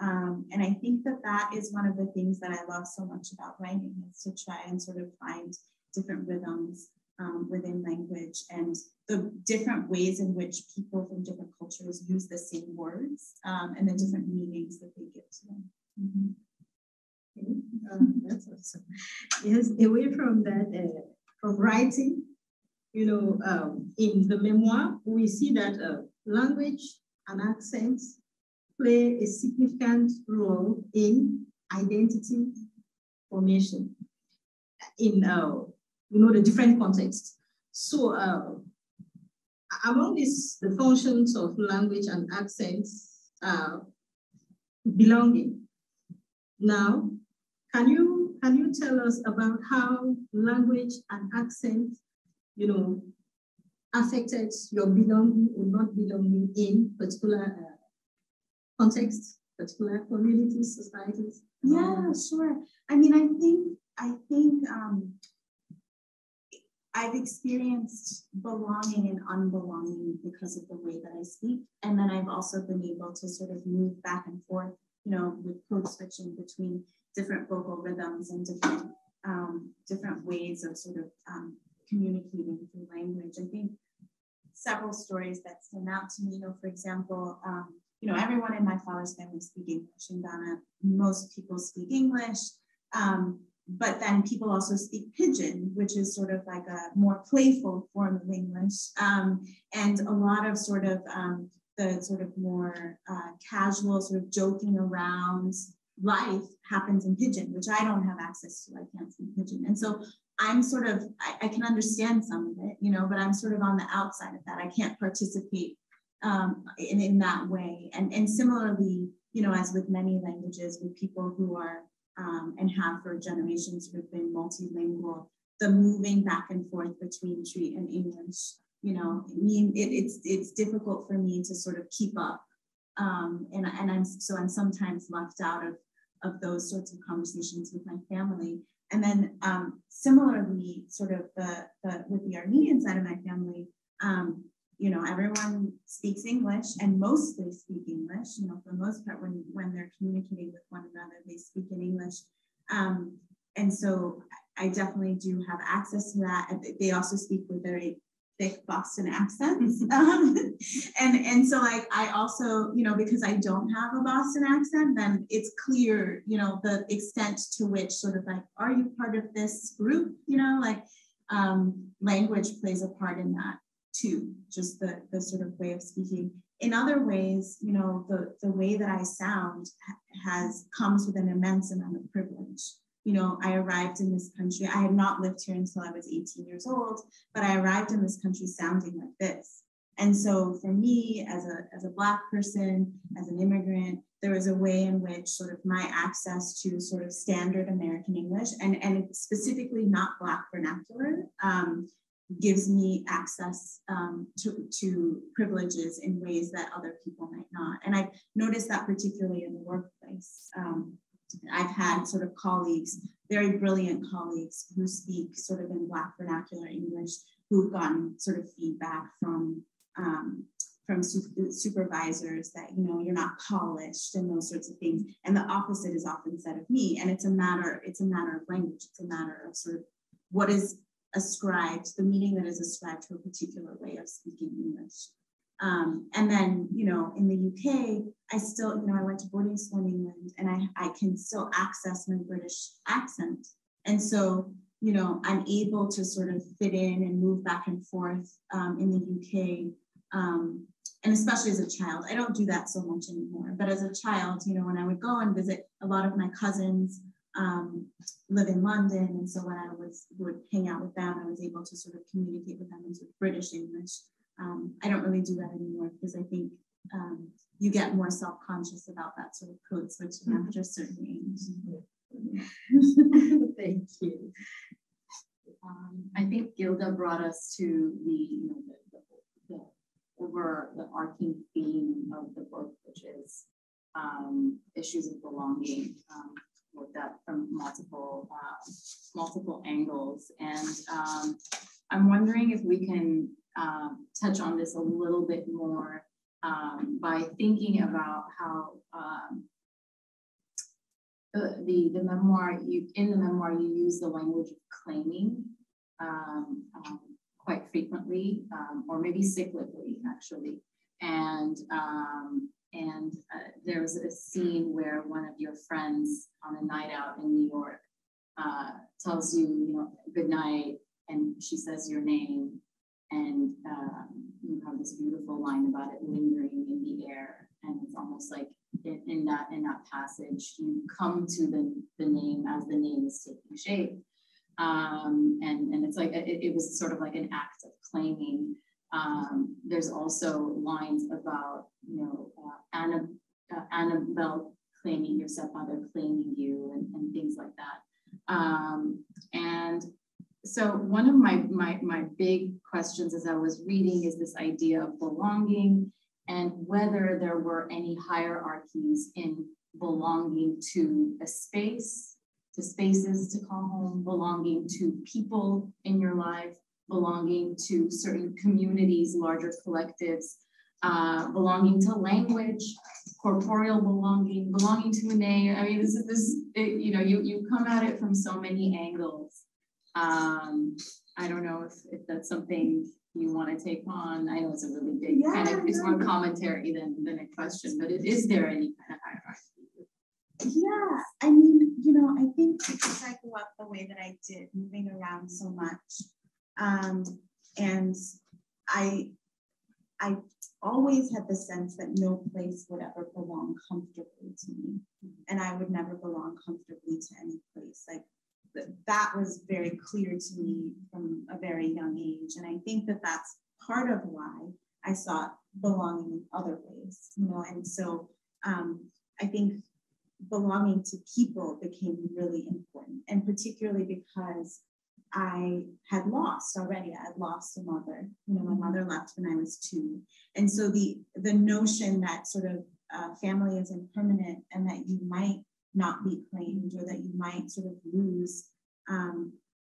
Um, and I think that that is one of the things that I love so much about writing is to try and sort of find different rhythms um, within language and the different ways in which people from different cultures use the same words um, and the different meanings that they give to them. Mm-hmm. Okay. Um, that's awesome. Yes, away from that, uh, from writing, you know, um, in the memoir, we see that uh, language and accents play a significant role in identity formation in uh, you know the different contexts. So uh, among these the functions of language and accents belonging. Now, can you can you tell us about how language and accent, you know, affected your belonging or not belonging in particular uh, context, particular communities, societies? Yeah, sure. I mean, I think I think um, I've experienced belonging and unbelonging because of the way that I speak, and then I've also been able to sort of move back and forth, you know, with code switching between different vocal rhythms and different um, different ways of sort of um, communicating through language. I think several stories that stand out to me. You know, for example, um, you know, everyone in my father's family speak English in Ghana. Most people speak English. Um, but then people also speak pidgin, which is sort of like a more playful form of English. Um, and a lot of sort of um, the sort of more uh, casual, sort of joking around life happens in pidgin, which I don't have access to. I can't speak pidgin. And so I'm sort of, I, I can understand some of it, you know, but I'm sort of on the outside of that. I can't participate um, in, in that way. And, and similarly, you know, as with many languages, with people who are um, and have for generations who have been multilingual, the moving back and forth between Twi and English, you know, I mean, it, it's it's difficult for me to sort of keep up, um, and and I'm so I'm sometimes left out of of those sorts of conversations with my family. And then um, similarly, sort of the, the with the Armenian side of my family, um, you know, everyone speaks English and mostly speak English. You know, for the most part, when when they're communicating with one another, they speak in English. Um, and so I definitely do have access to that. They also speak with very thick Boston accents. (laughs) um, and, and so like I also, you know, because I don't have a Boston accent, then it's clear, you know, the extent to which sort of like, are you part of this group? You know, like um, language plays a part in that too, just the, the sort of way of speaking. In other ways, you know, the, the way that I sound has comes with an immense amount of privilege. You know, I arrived in this country, I had not lived here until I was 18 years old, but I arrived in this country sounding like this. And so for me, as a, as a Black person, as an immigrant, there was a way in which sort of my access to sort of standard American English and, and specifically not Black vernacular um, gives me access um, to, to privileges in ways that other people might not. And I've noticed that particularly in the workplace. Um, I've had sort of colleagues, very brilliant colleagues who speak sort of in Black vernacular English, who've gotten sort of feedback from um, from su- supervisors that you know you're not polished and those sorts of things. And the opposite is often said of me. And it's a matter it's a matter of language. It's a matter of sort of what is ascribed, the meaning that is ascribed to a particular way of speaking English. Um, and then, you know, in the UK, I still, you know, I went to boarding school in England and I, I can still access my British accent. And so, you know, I'm able to sort of fit in and move back and forth um, in the UK. Um, and especially as a child, I don't do that so much anymore. But as a child, you know, when I would go and visit a lot of my cousins, um, live in London. And so when I was would hang out with them, I was able to sort of communicate with them in sort of British English. Um, I don't really do that anymore because I think um, you get more self-conscious about that sort of code switching mm-hmm. after a certain age. (laughs) Thank you. Um, I think Gilda brought us to the, you know, the, the, the over the arcing theme of the book, which is um, issues of belonging, um, looked at from multiple uh, multiple angles. And um, I'm wondering if we can uh, touch on this a little bit more um, by thinking about how um, the, the, memoir, you in the memoir, you use the language of claiming um, quite frequently, or maybe cyclically, actually. And um, and uh, there was a scene where one of your friends on a night out in New York uh, tells you, you know, good night, and she says your name, and um, you have this beautiful line about it lingering in the air, and it's almost like in, in that in that passage, you come to the the name as the name is taking shape, um, and and it's like it, it was sort of like an act of claiming um, there's also lines about, you know, uh, Anna, uh, Annabelle claiming your stepmother, claiming you, and, and things like that. Um, and so one of my, my, my big questions as I was reading is this idea of belonging and whether there were any hierarchies in belonging to a space, to spaces to call home, belonging to people in your life, belonging to certain communities, larger collectives, uh, belonging to language, corporeal belonging, belonging to a name. I mean, this is this, it, you know, you, you come at it from so many angles. Um, I don't know if, if that's something you want to take on. I know it's a really big yeah, kind of, it's more commentary than, than a question, but it, is there any kind of hierarchy? Yeah, I mean, you know, I think because I grew up the way that I did, moving around so much, um, and I, I always had the sense that no place would ever belong comfortably to me. And I would never belong comfortably to any place. Like that was very clear to me from a very young age. And I think that that's part of why I sought belonging in other ways, you know, and so um, I think belonging to people became really important, and particularly because I had lost already. I had lost a mother. You know, my mother left when I was two, and so the the notion that sort of uh, family is impermanent and that you might not be claimed or that you might sort of lose um,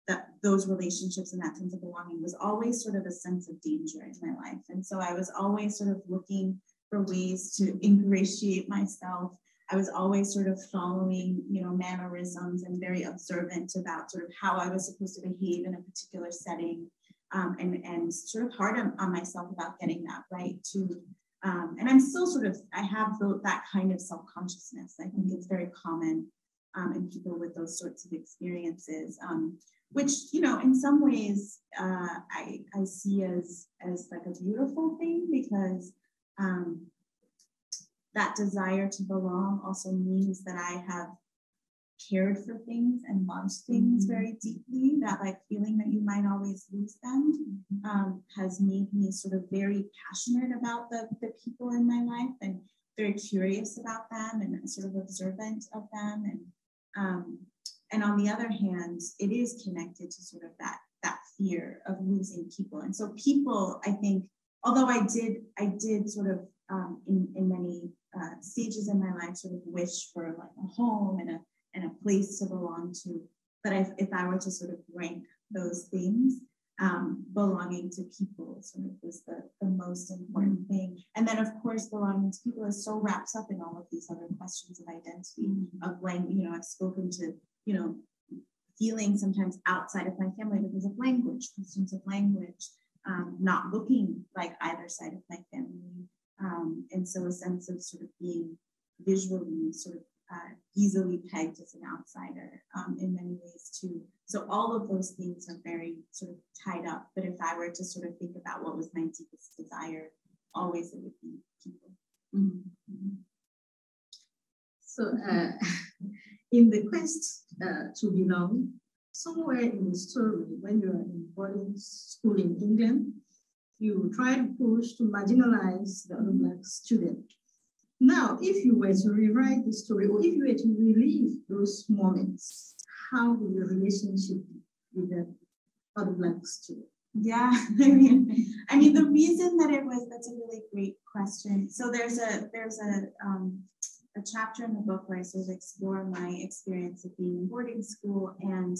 that those relationships and that sense of belonging was always sort of a sense of danger in my life. And so I was always sort of looking for ways to ingratiate myself I was always sort of following, you know, mannerisms and very observant about sort of how I was supposed to behave in a particular setting, um, and and sort of hard on, on, myself about getting that right too. Um, and I'm still sort of I have the, that kind of self consciousness. I think it's very common um, in people with those sorts of experiences, um, which you know, in some ways, uh, I I see as as like a beautiful thing because. Um, that desire to belong also means that I have cared for things and loved things mm-hmm. very deeply. That like feeling that you might always lose them mm-hmm. um, has made me sort of very passionate about the, the people in my life and very curious about them and sort of observant of them. And um, and on the other hand, it is connected to sort of that that fear of losing people. And so people, I think, although I did I did sort of um, in, in many uh, stages in my life sort of wish for like a home and a, and a place to belong to. But if, if I were to sort of rank those things, um, belonging to people sort of was the, the most important thing. And then of course, belonging to people is so wrapped up in all of these other questions of identity, of language, you know, I've spoken to, you know, feeling sometimes outside of my family because of language, questions of language, um, not looking like either side of my family, um, and so a sense of sort of being visually sort of uh, easily pegged as an outsider um, in many ways too. So all of those things are very sort of tied up. But if I were to sort of think about what was my deepest desire, always it would be people. Mm-hmm. So uh, (laughs) in the quest uh, to belong, somewhere in the story, when you are in boarding school in England, you try to push to marginalize the other Black student. Now, if you were to rewrite the story or if you were to relive those moments, how would your relationship with the other Black student? Yeah, (laughs) I mean, I mean the reason that it was that's a really great question. So there's a there's a um, a chapter in the book where I sort of explore my experience of being in boarding school and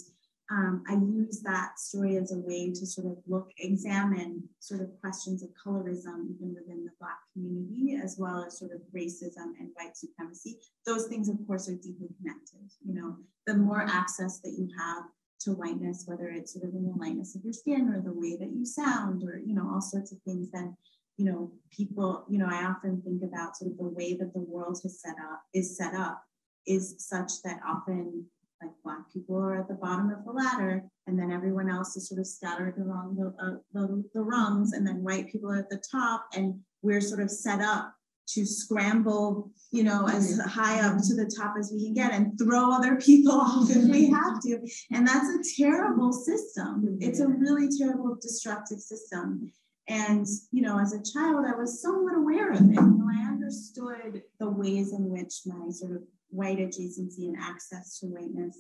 um, I use that story as a way to sort of look, examine sort of questions of colorism even within the Black community, as well as sort of racism and white supremacy. Those things, of course, are deeply connected. You know, the more access that you have to whiteness, whether it's sort of in the lightness of your skin or the way that you sound, or you know, all sorts of things, then you know, people, you know, I often think about sort of the way that the world has set up is set up is such that often like black people are at the bottom of the ladder and then everyone else is sort of scattered along the, uh, the, the rungs and then white people are at the top and we're sort of set up to scramble, you know, as high up to the top as we can get and throw other people (laughs) off if we have to. And that's a terrible system. It's a really terrible, destructive system. And, you know, as a child, I was somewhat aware of it. You know, I understood the ways in which my sort of white adjacency and access to whiteness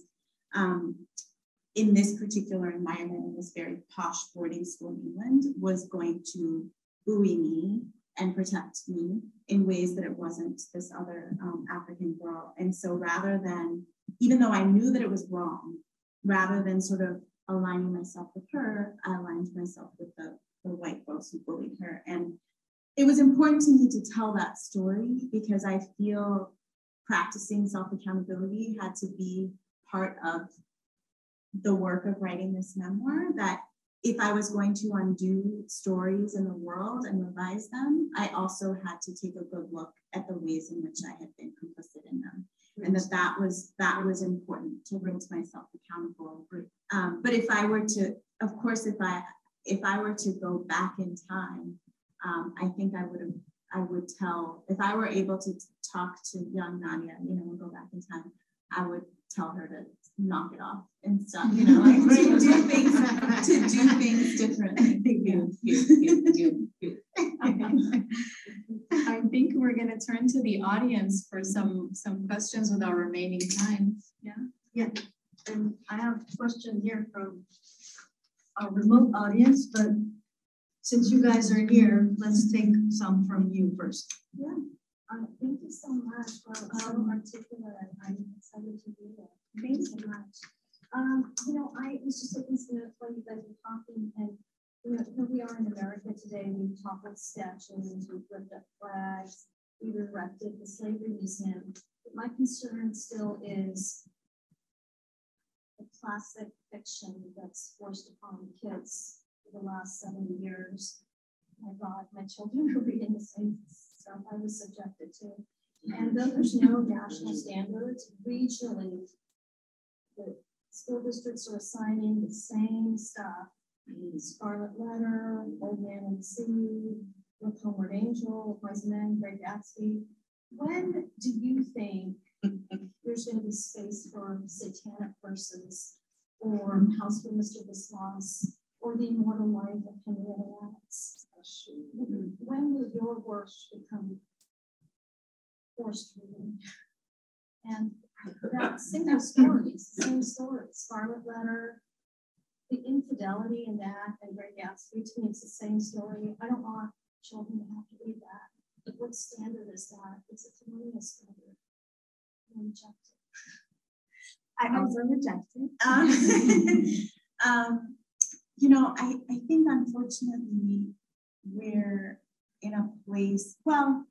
um, in this particular environment, in this very posh boarding school in England, was going to buoy me and protect me in ways that it wasn't this other um, African girl. And so rather than, even though I knew that it was wrong, rather than sort of aligning myself with her, I aligned myself with the, the white girls who bullied her. And it was important to me to tell that story because I feel practicing self accountability had to be part of the work of writing this memoir. That if I was going to undo stories in the world and revise them, I also had to take a good look at the ways in which I had been complicit in them. And that that was that was important to hold myself accountable. Um, but if I were to, of course, if I if I were to go back in time, um, I think I would have I would tell, if I were able to talk to young Nadia, you know, and go back in time, I would tell her to knock it off and stuff, you know, like to do things, to do things differently. (laughs) (laughs) I think we're going to turn to the audience for some some questions with our remaining time. Yeah. Yeah. And I have a question here from our remote audience, but since you guys are here, let's take some from you first. Yeah. Uh, thank you so much for so articulate. I'm excited to be here. Thank you so much. Um, you know, I was just looking at when you guys were talking, and you know, here we are in America today. We've toppled statues, we've ripped up flags, we've erected the Slavery Museum. But my concern still is the classic fiction that's forced upon kids for the last seven years. My God, my children are reading the same stuff I was subjected to. And though there's no national standards, regionally, the school districts are assigning the same stuff. Scarlet Letter, Old Man and the Sea, Look Homeward Angel, Wise Men, Great Gatsby. When do you think (laughs) there's going to be space for satanic verses or House for Mr. Biswas or the immortal life of Henrietta Lacks. When will your work become forced reading? And that single story, same story, Scarlet Letter, the infidelity in that and Great Gatsby, to me, it's the same story. I don't want children to have to read that. But what standard is that? It's a colonial standard. I reject it. I also reject it. Um, (laughs) um, you know, I, I think unfortunately we're in a place, well,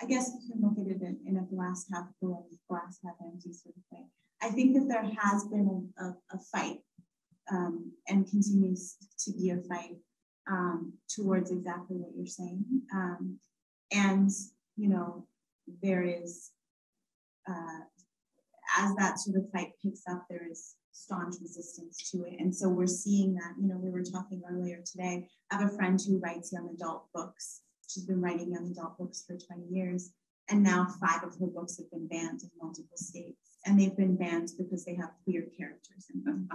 I guess you can look at it in, in a glass half full, glass half empty sort of way. I think that there has been a, a, a fight um, and continues to be a fight um, towards exactly what you're saying. Um, and, you know, there is, uh, as that sort of fight picks up, there is staunch resistance to it. And so we're seeing that, you know, we were talking earlier today. I have a friend who writes young adult books. She's been writing young adult books for 20 years. And now five of her books have been banned in multiple states. And they've been banned because they have queer characters in them,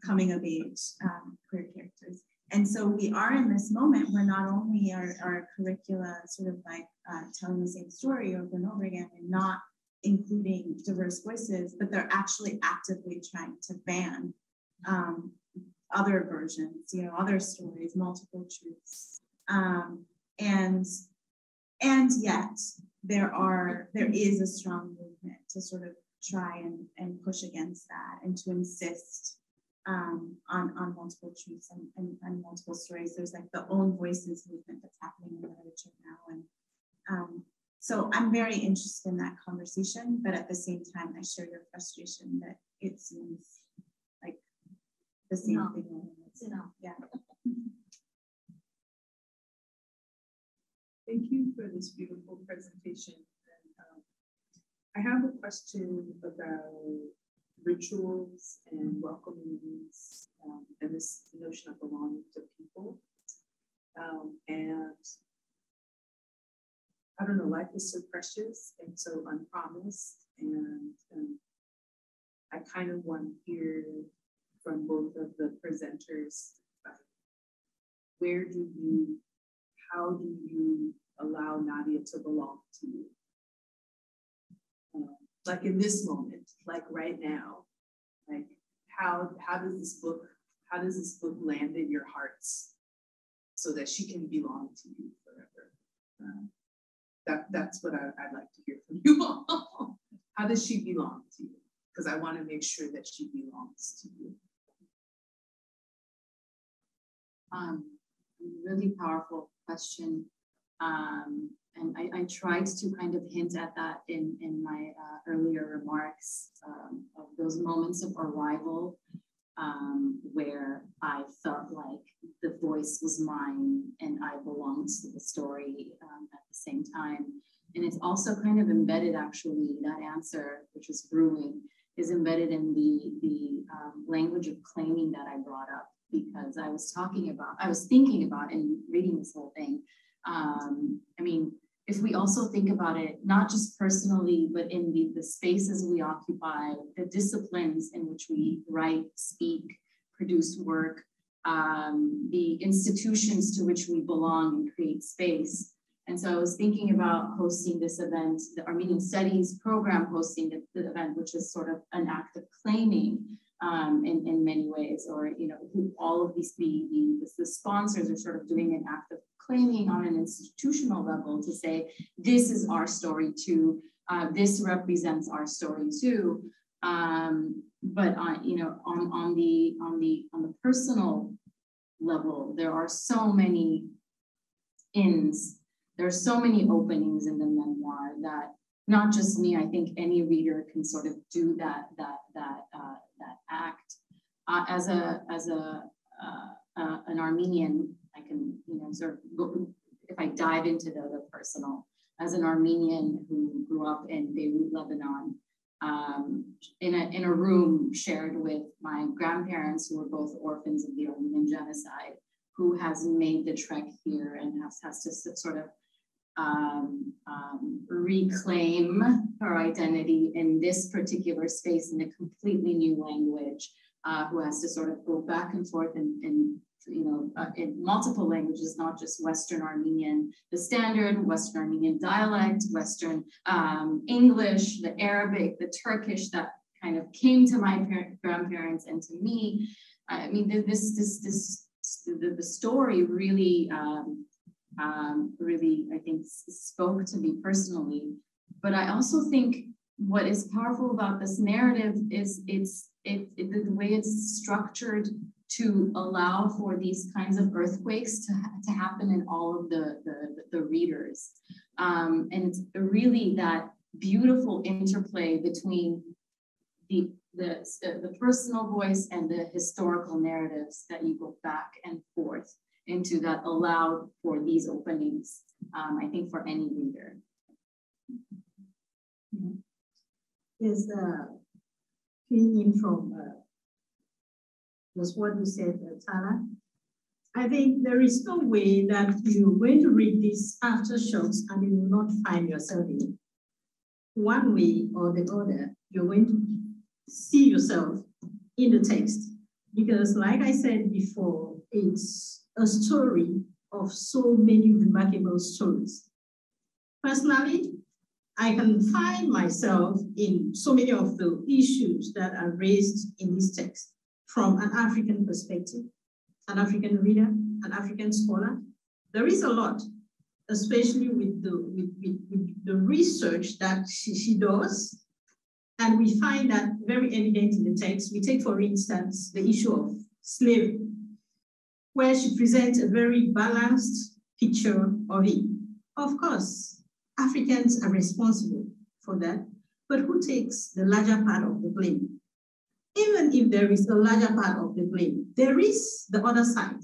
(laughs) coming of age um, queer characters. and so we are in this moment where not only are our curricula sort of like uh, telling the same story over and over again and not including diverse voices, but they're actually actively trying to ban um, other versions, you know, other stories, multiple truths. Um, and and yet there are there is a strong movement to sort of try and, and push against that and to insist um, on, on multiple truths and, and, and, multiple stories. There's like the own voices movement that's happening in literature now. And um, so I'm very interested in that conversation, but at the same time, I share your frustration that it seems like the same no. thing. It's enough. Yeah. Thank you for this beautiful presentation. And, um, I have a question about rituals and welcomings um, and this notion of belonging to people. Um, and I don't know, life is so precious and so unpromised. And um, I kind of want to hear from both of the presenters where do you, how do you allow Nadia to belong to you? Um, like in this moment, like right now, like how how does this book how does this book land in your hearts so that she can belong to you forever? Um, that that's what I, would like to hear from you all. (laughs) how does she belong to you? Because I want to make sure that she belongs to you. Um, really powerful question. Um, and I, I, tried to kind of hint at that in, in my uh, earlier remarks um, of those moments of arrival um, where I felt like the voice was mine and I belonged to the story um, the same time. And it's also kind of embedded, actually, that answer, which is brewing, is embedded in the, the um, language of claiming that I brought up because I was talking about, I was thinking about and reading this whole thing. Um, I mean, if we also think about it, not just personally, but in the, the spaces we occupy, the disciplines in which we write, speak, produce work, um, the institutions to which we belong and create space. And so I was thinking about hosting this event, the Armenian Studies program hosting the, the event, which is sort of an act of claiming um, in, in many ways, or, you know, all of these, the, the, the sponsors are sort of doing an act of claiming on an institutional level to say, this is our story too, uh, this represents our story too. Um, but on, you know, on, on the on the on the personal level, there are so many ins, there are so many openings in the memoir that not just me, I think any reader can sort of do that that that uh, that act. Uh, as a as a uh, uh an Armenian I can, you know, sort of go, if I dive into the, the personal, as an Armenian who grew up in Beirut, Lebanon, um, in, a, in a room shared with my grandparents who were both orphans of the Armenian genocide, who has made the trek here and has, has to sort of um, um, reclaim her identity in this particular space in a completely new language, uh, who has to sort of go back and forth and, you know, uh, in multiple languages, not just Western Armenian, the standard Western Armenian dialect, Western um, English, the Arabic, the Turkish that kind of came to my grandparents and to me. I mean, this, this, this, the, the story really, um, um, really, I think, spoke to me personally. But I also think what is powerful about this narrative is it's it, it the way it's structured to allow for these kinds of earthquakes to, to happen in all of the, the, the readers. Um, and really that beautiful interplay between the, the, the personal voice and the historical narratives that you go back and forth into that allowed for these openings, um, I think for any reader. Is uh, in from uh, was what you said, uh, Talar. I think there is no way that you're going to read these aftershocks and you will not find yourself in. One way or the other, you're going to see yourself in the text. Because like I said before, it's a story of so many remarkable stories. Personally, I can find myself in so many of the issues that are raised in this text from an African perspective, an African reader, an African scholar. There is a lot, especially with the, with, with, with the research that she, she does. And we find that very evident in the text. We take, for instance, the issue of slavery, where she presents a very balanced picture of it. Of course, Africans are responsible for that, but who takes the larger part of the blame? Even if there is a larger part of the blame, there is the other side.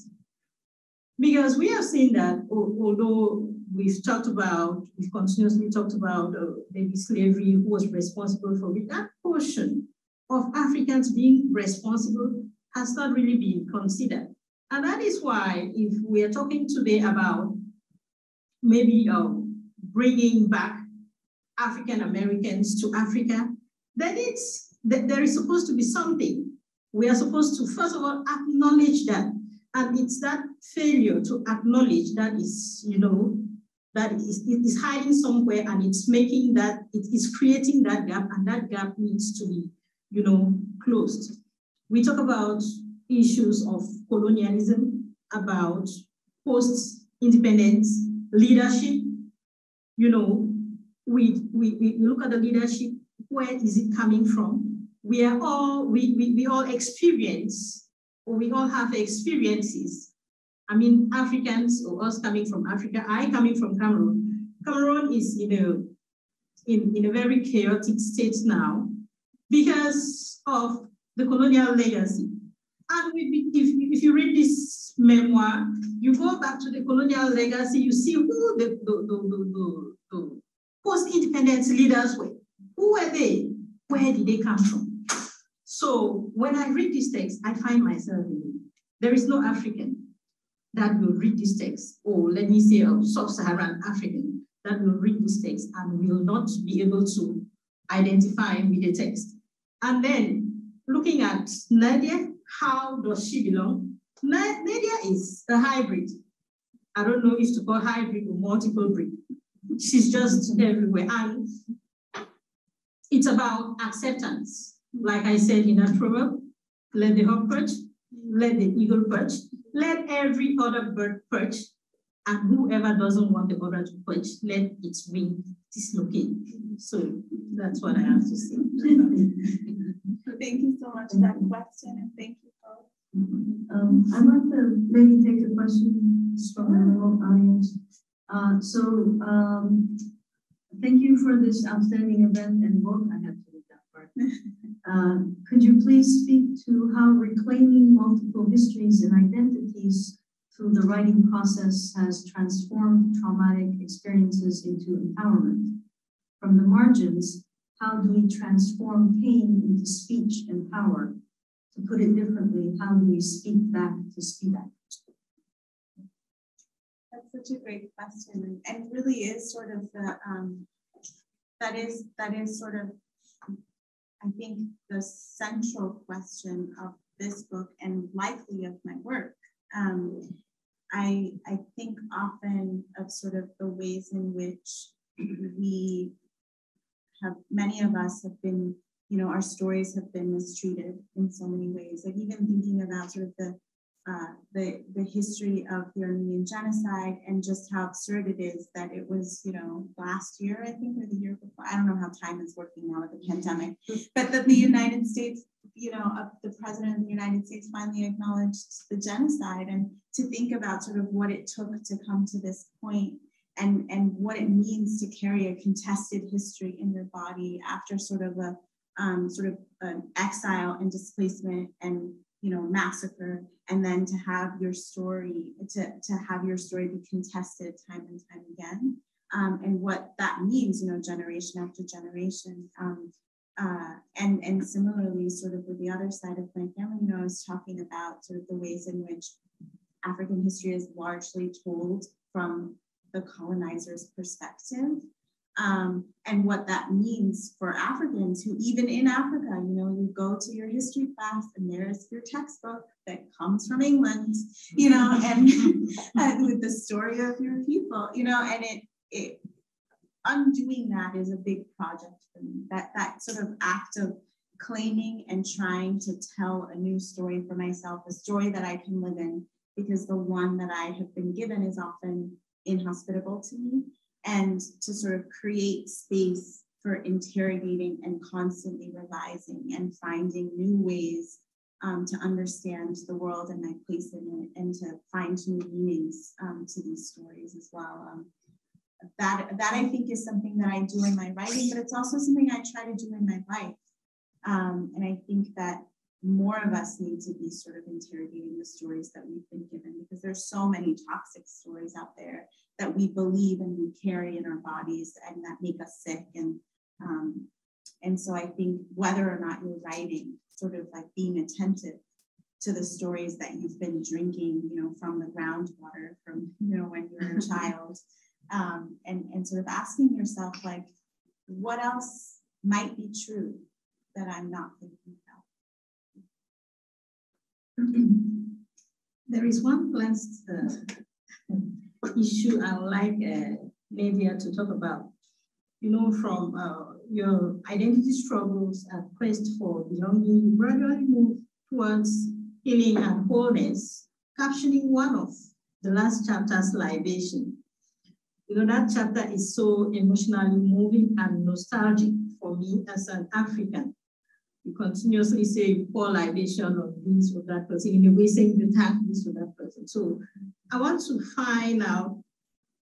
Because we have seen that although we've talked about, we've continuously talked about uh, maybe slavery, who was responsible for it, that portion of Africans being responsible has not really been considered. And that is why if we are talking today about maybe um, bringing back African Americans to Africa, then it's, that there is supposed to be something. We are supposed to, first of all, acknowledge that. And it's that failure to acknowledge that is, you know, that is, it is hiding somewhere and it's making that, it is creating that gap and that gap needs to be, you know, closed. We talk about issues of colonialism, about post-independence leadership. You know, we, we, we look at the leadership, where is it coming from? We are all, we, we, we all experience, or we all have experiences. I mean, Africans or us coming from Africa, I coming from Cameroon. Cameroon is in a, in, in a very chaotic state now because of the colonial legacy. And we, if, if you read this memoir, you go back to the colonial legacy, you see who the, the, the, the, the post-independence leaders were. Who were they? Where did they come from? So when I read this text, I find myself in it. There is no African that will read this text, or oh, let me say a sub-Saharan African that will read this text and will not be able to identify with the text. And then looking at Nadia, how does she belong? Nadia is a hybrid. I don't know if to call hybrid or multiple breed. She's just everywhere. And it's about acceptance. Like I said in that proverb, let the hawk perch, let the eagle perch, let every other bird perch, and whoever doesn't want the other to perch, let its wing dislocate. So that's what I have to say. (laughs) thank you so much for that question and thank you both. Um, I'd like to maybe take a question from the audience. Uh, so um, thank you for this outstanding event and book. I have to read that part. (laughs) Uh, could you please speak to how reclaiming multiple histories and identities through the writing process has transformed traumatic experiences into empowerment? From the margins, how do we transform pain into speech and power? To put it differently, how do we speak back to speak back? That's such a great question, and really is sort of the um, that is that is sort of I think the central question of this book and likely of my work. Um, I I think often of sort of the ways in which we have many of us have been, you know, our stories have been mistreated in so many ways. Like even thinking about sort of the uh, the the history of the Armenian genocide and just how absurd it is that it was, you know, last year I think or the year before. I don't know how time is working now with the pandemic, but that the United States, you know, uh, the president of the United States finally acknowledged the genocide and to think about sort of what it took to come to this point and, and what it means to carry a contested history in your body after sort of a um, sort of an exile and displacement and you know massacre and then to have your story to, to have your story be contested time and time again. Um, and what that means you know generation after generation. Um, uh, and and similarly sort of with the other side of my family you know i was talking about sort of the ways in which african history is largely told from the colonizer's perspective. um, and what that means for Africans who, even in Africa, you know, you go to your history class and there's your textbook that comes from England, you know, (laughs) and, (laughs) and with the story of your people, you know, and it, it undoing that is a big project for me. That that sort of act of claiming and trying to tell a new story for myself, a story that I can live in, because the one that I have been given is often inhospitable to me and to sort of create space for interrogating and constantly revising and finding new ways um, to understand the world and my place in it and to find new meanings um, to these stories as well. Um, that, that I think is something that I do in my writing, but it's also something I try to do in my life. Um, and I think that more of us need to be sort of interrogating the stories that we've been given because there's so many toxic stories out there that we believe and we carry in our bodies and that make us sick and um, and so I think whether or not you're writing, sort of like being attentive to the stories that you've been drinking, you know, from the groundwater from you know when you're a (laughs) child, um, and and sort of asking yourself like, what else might be true that I'm not thinking. (clears throat) There is one last uh, issue I would like uh, Nadia to talk about. You know, from uh, your identity struggles and quest for belonging, gradually move towards healing and wholeness, captioning one of the last chapter's libation. You know, that chapter is so emotionally moving and nostalgic for me as an African. You continuously say you pour libation on this or that person, in a way saying you thank this or that person. So I want to find out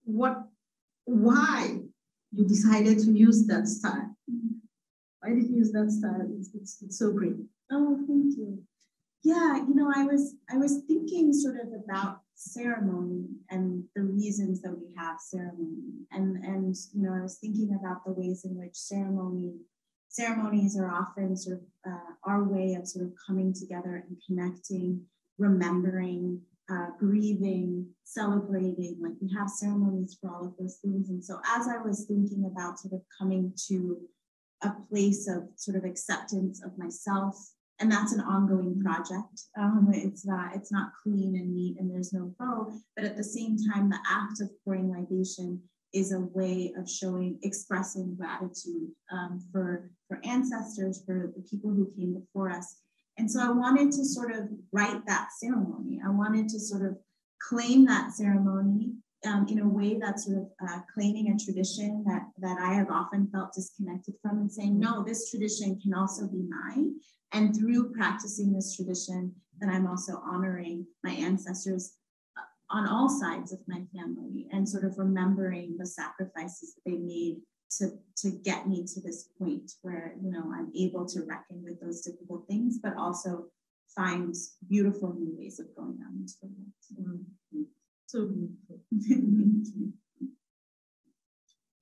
what, why you decided to use that style. Why did you use that style? It's, it's, it's so great. Oh, thank you. Yeah, you know, I was I was thinking sort of about ceremony and the reasons that we have ceremony, and and you know, I was thinking about the ways in which ceremony ceremonies are often sort of uh, our way of sort of coming together and connecting, remembering, uh, grieving, celebrating. Like we have ceremonies for all of those things. And so as I was thinking about sort of coming to a place of sort of acceptance of myself, and that's an ongoing project. Um, it's not it's not clean and neat and there's no bow. but at the same time, the act of pouring libation is a way of showing expressing gratitude um, for for ancestors, for the people who came before us, and so I wanted to sort of write that ceremony. I wanted to sort of claim that ceremony um, in a way that's sort of uh, claiming a tradition that, that I have often felt disconnected from and saying, no, this tradition can also be mine. And through practicing this tradition, that I'm also honoring my ancestors on all sides of my family and sort of remembering the sacrifices that they made to, to get me to this point where, you know, I'm able to reckon with those difficult things, but also find beautiful new ways of going out into the world. Mm-hmm. So beautiful. (laughs)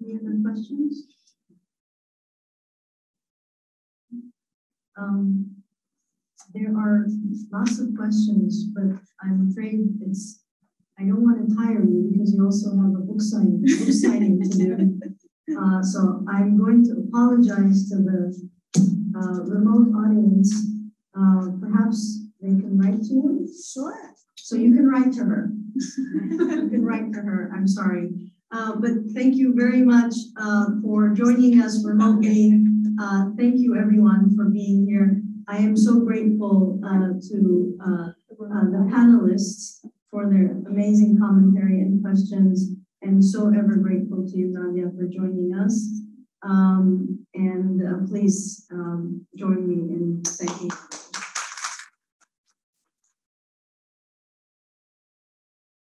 Any other questions? Um, there are lots of questions, but I'm afraid it's, I don't want to tire you because you also have a book signing, book (laughs) signing to do. Uh, so I'm going to apologize to the uh, remote audience. Uh, perhaps they can write to you. Sure. So you can write to her. you can write to her. I'm sorry. Uh, but thank you very much uh, for joining us remotely. Uh, thank you everyone for being here. I am so grateful to the panelists for their amazing commentary and questions and so ever grateful to you, Nadia, for joining us. Um, and uh, please um, join me in thanking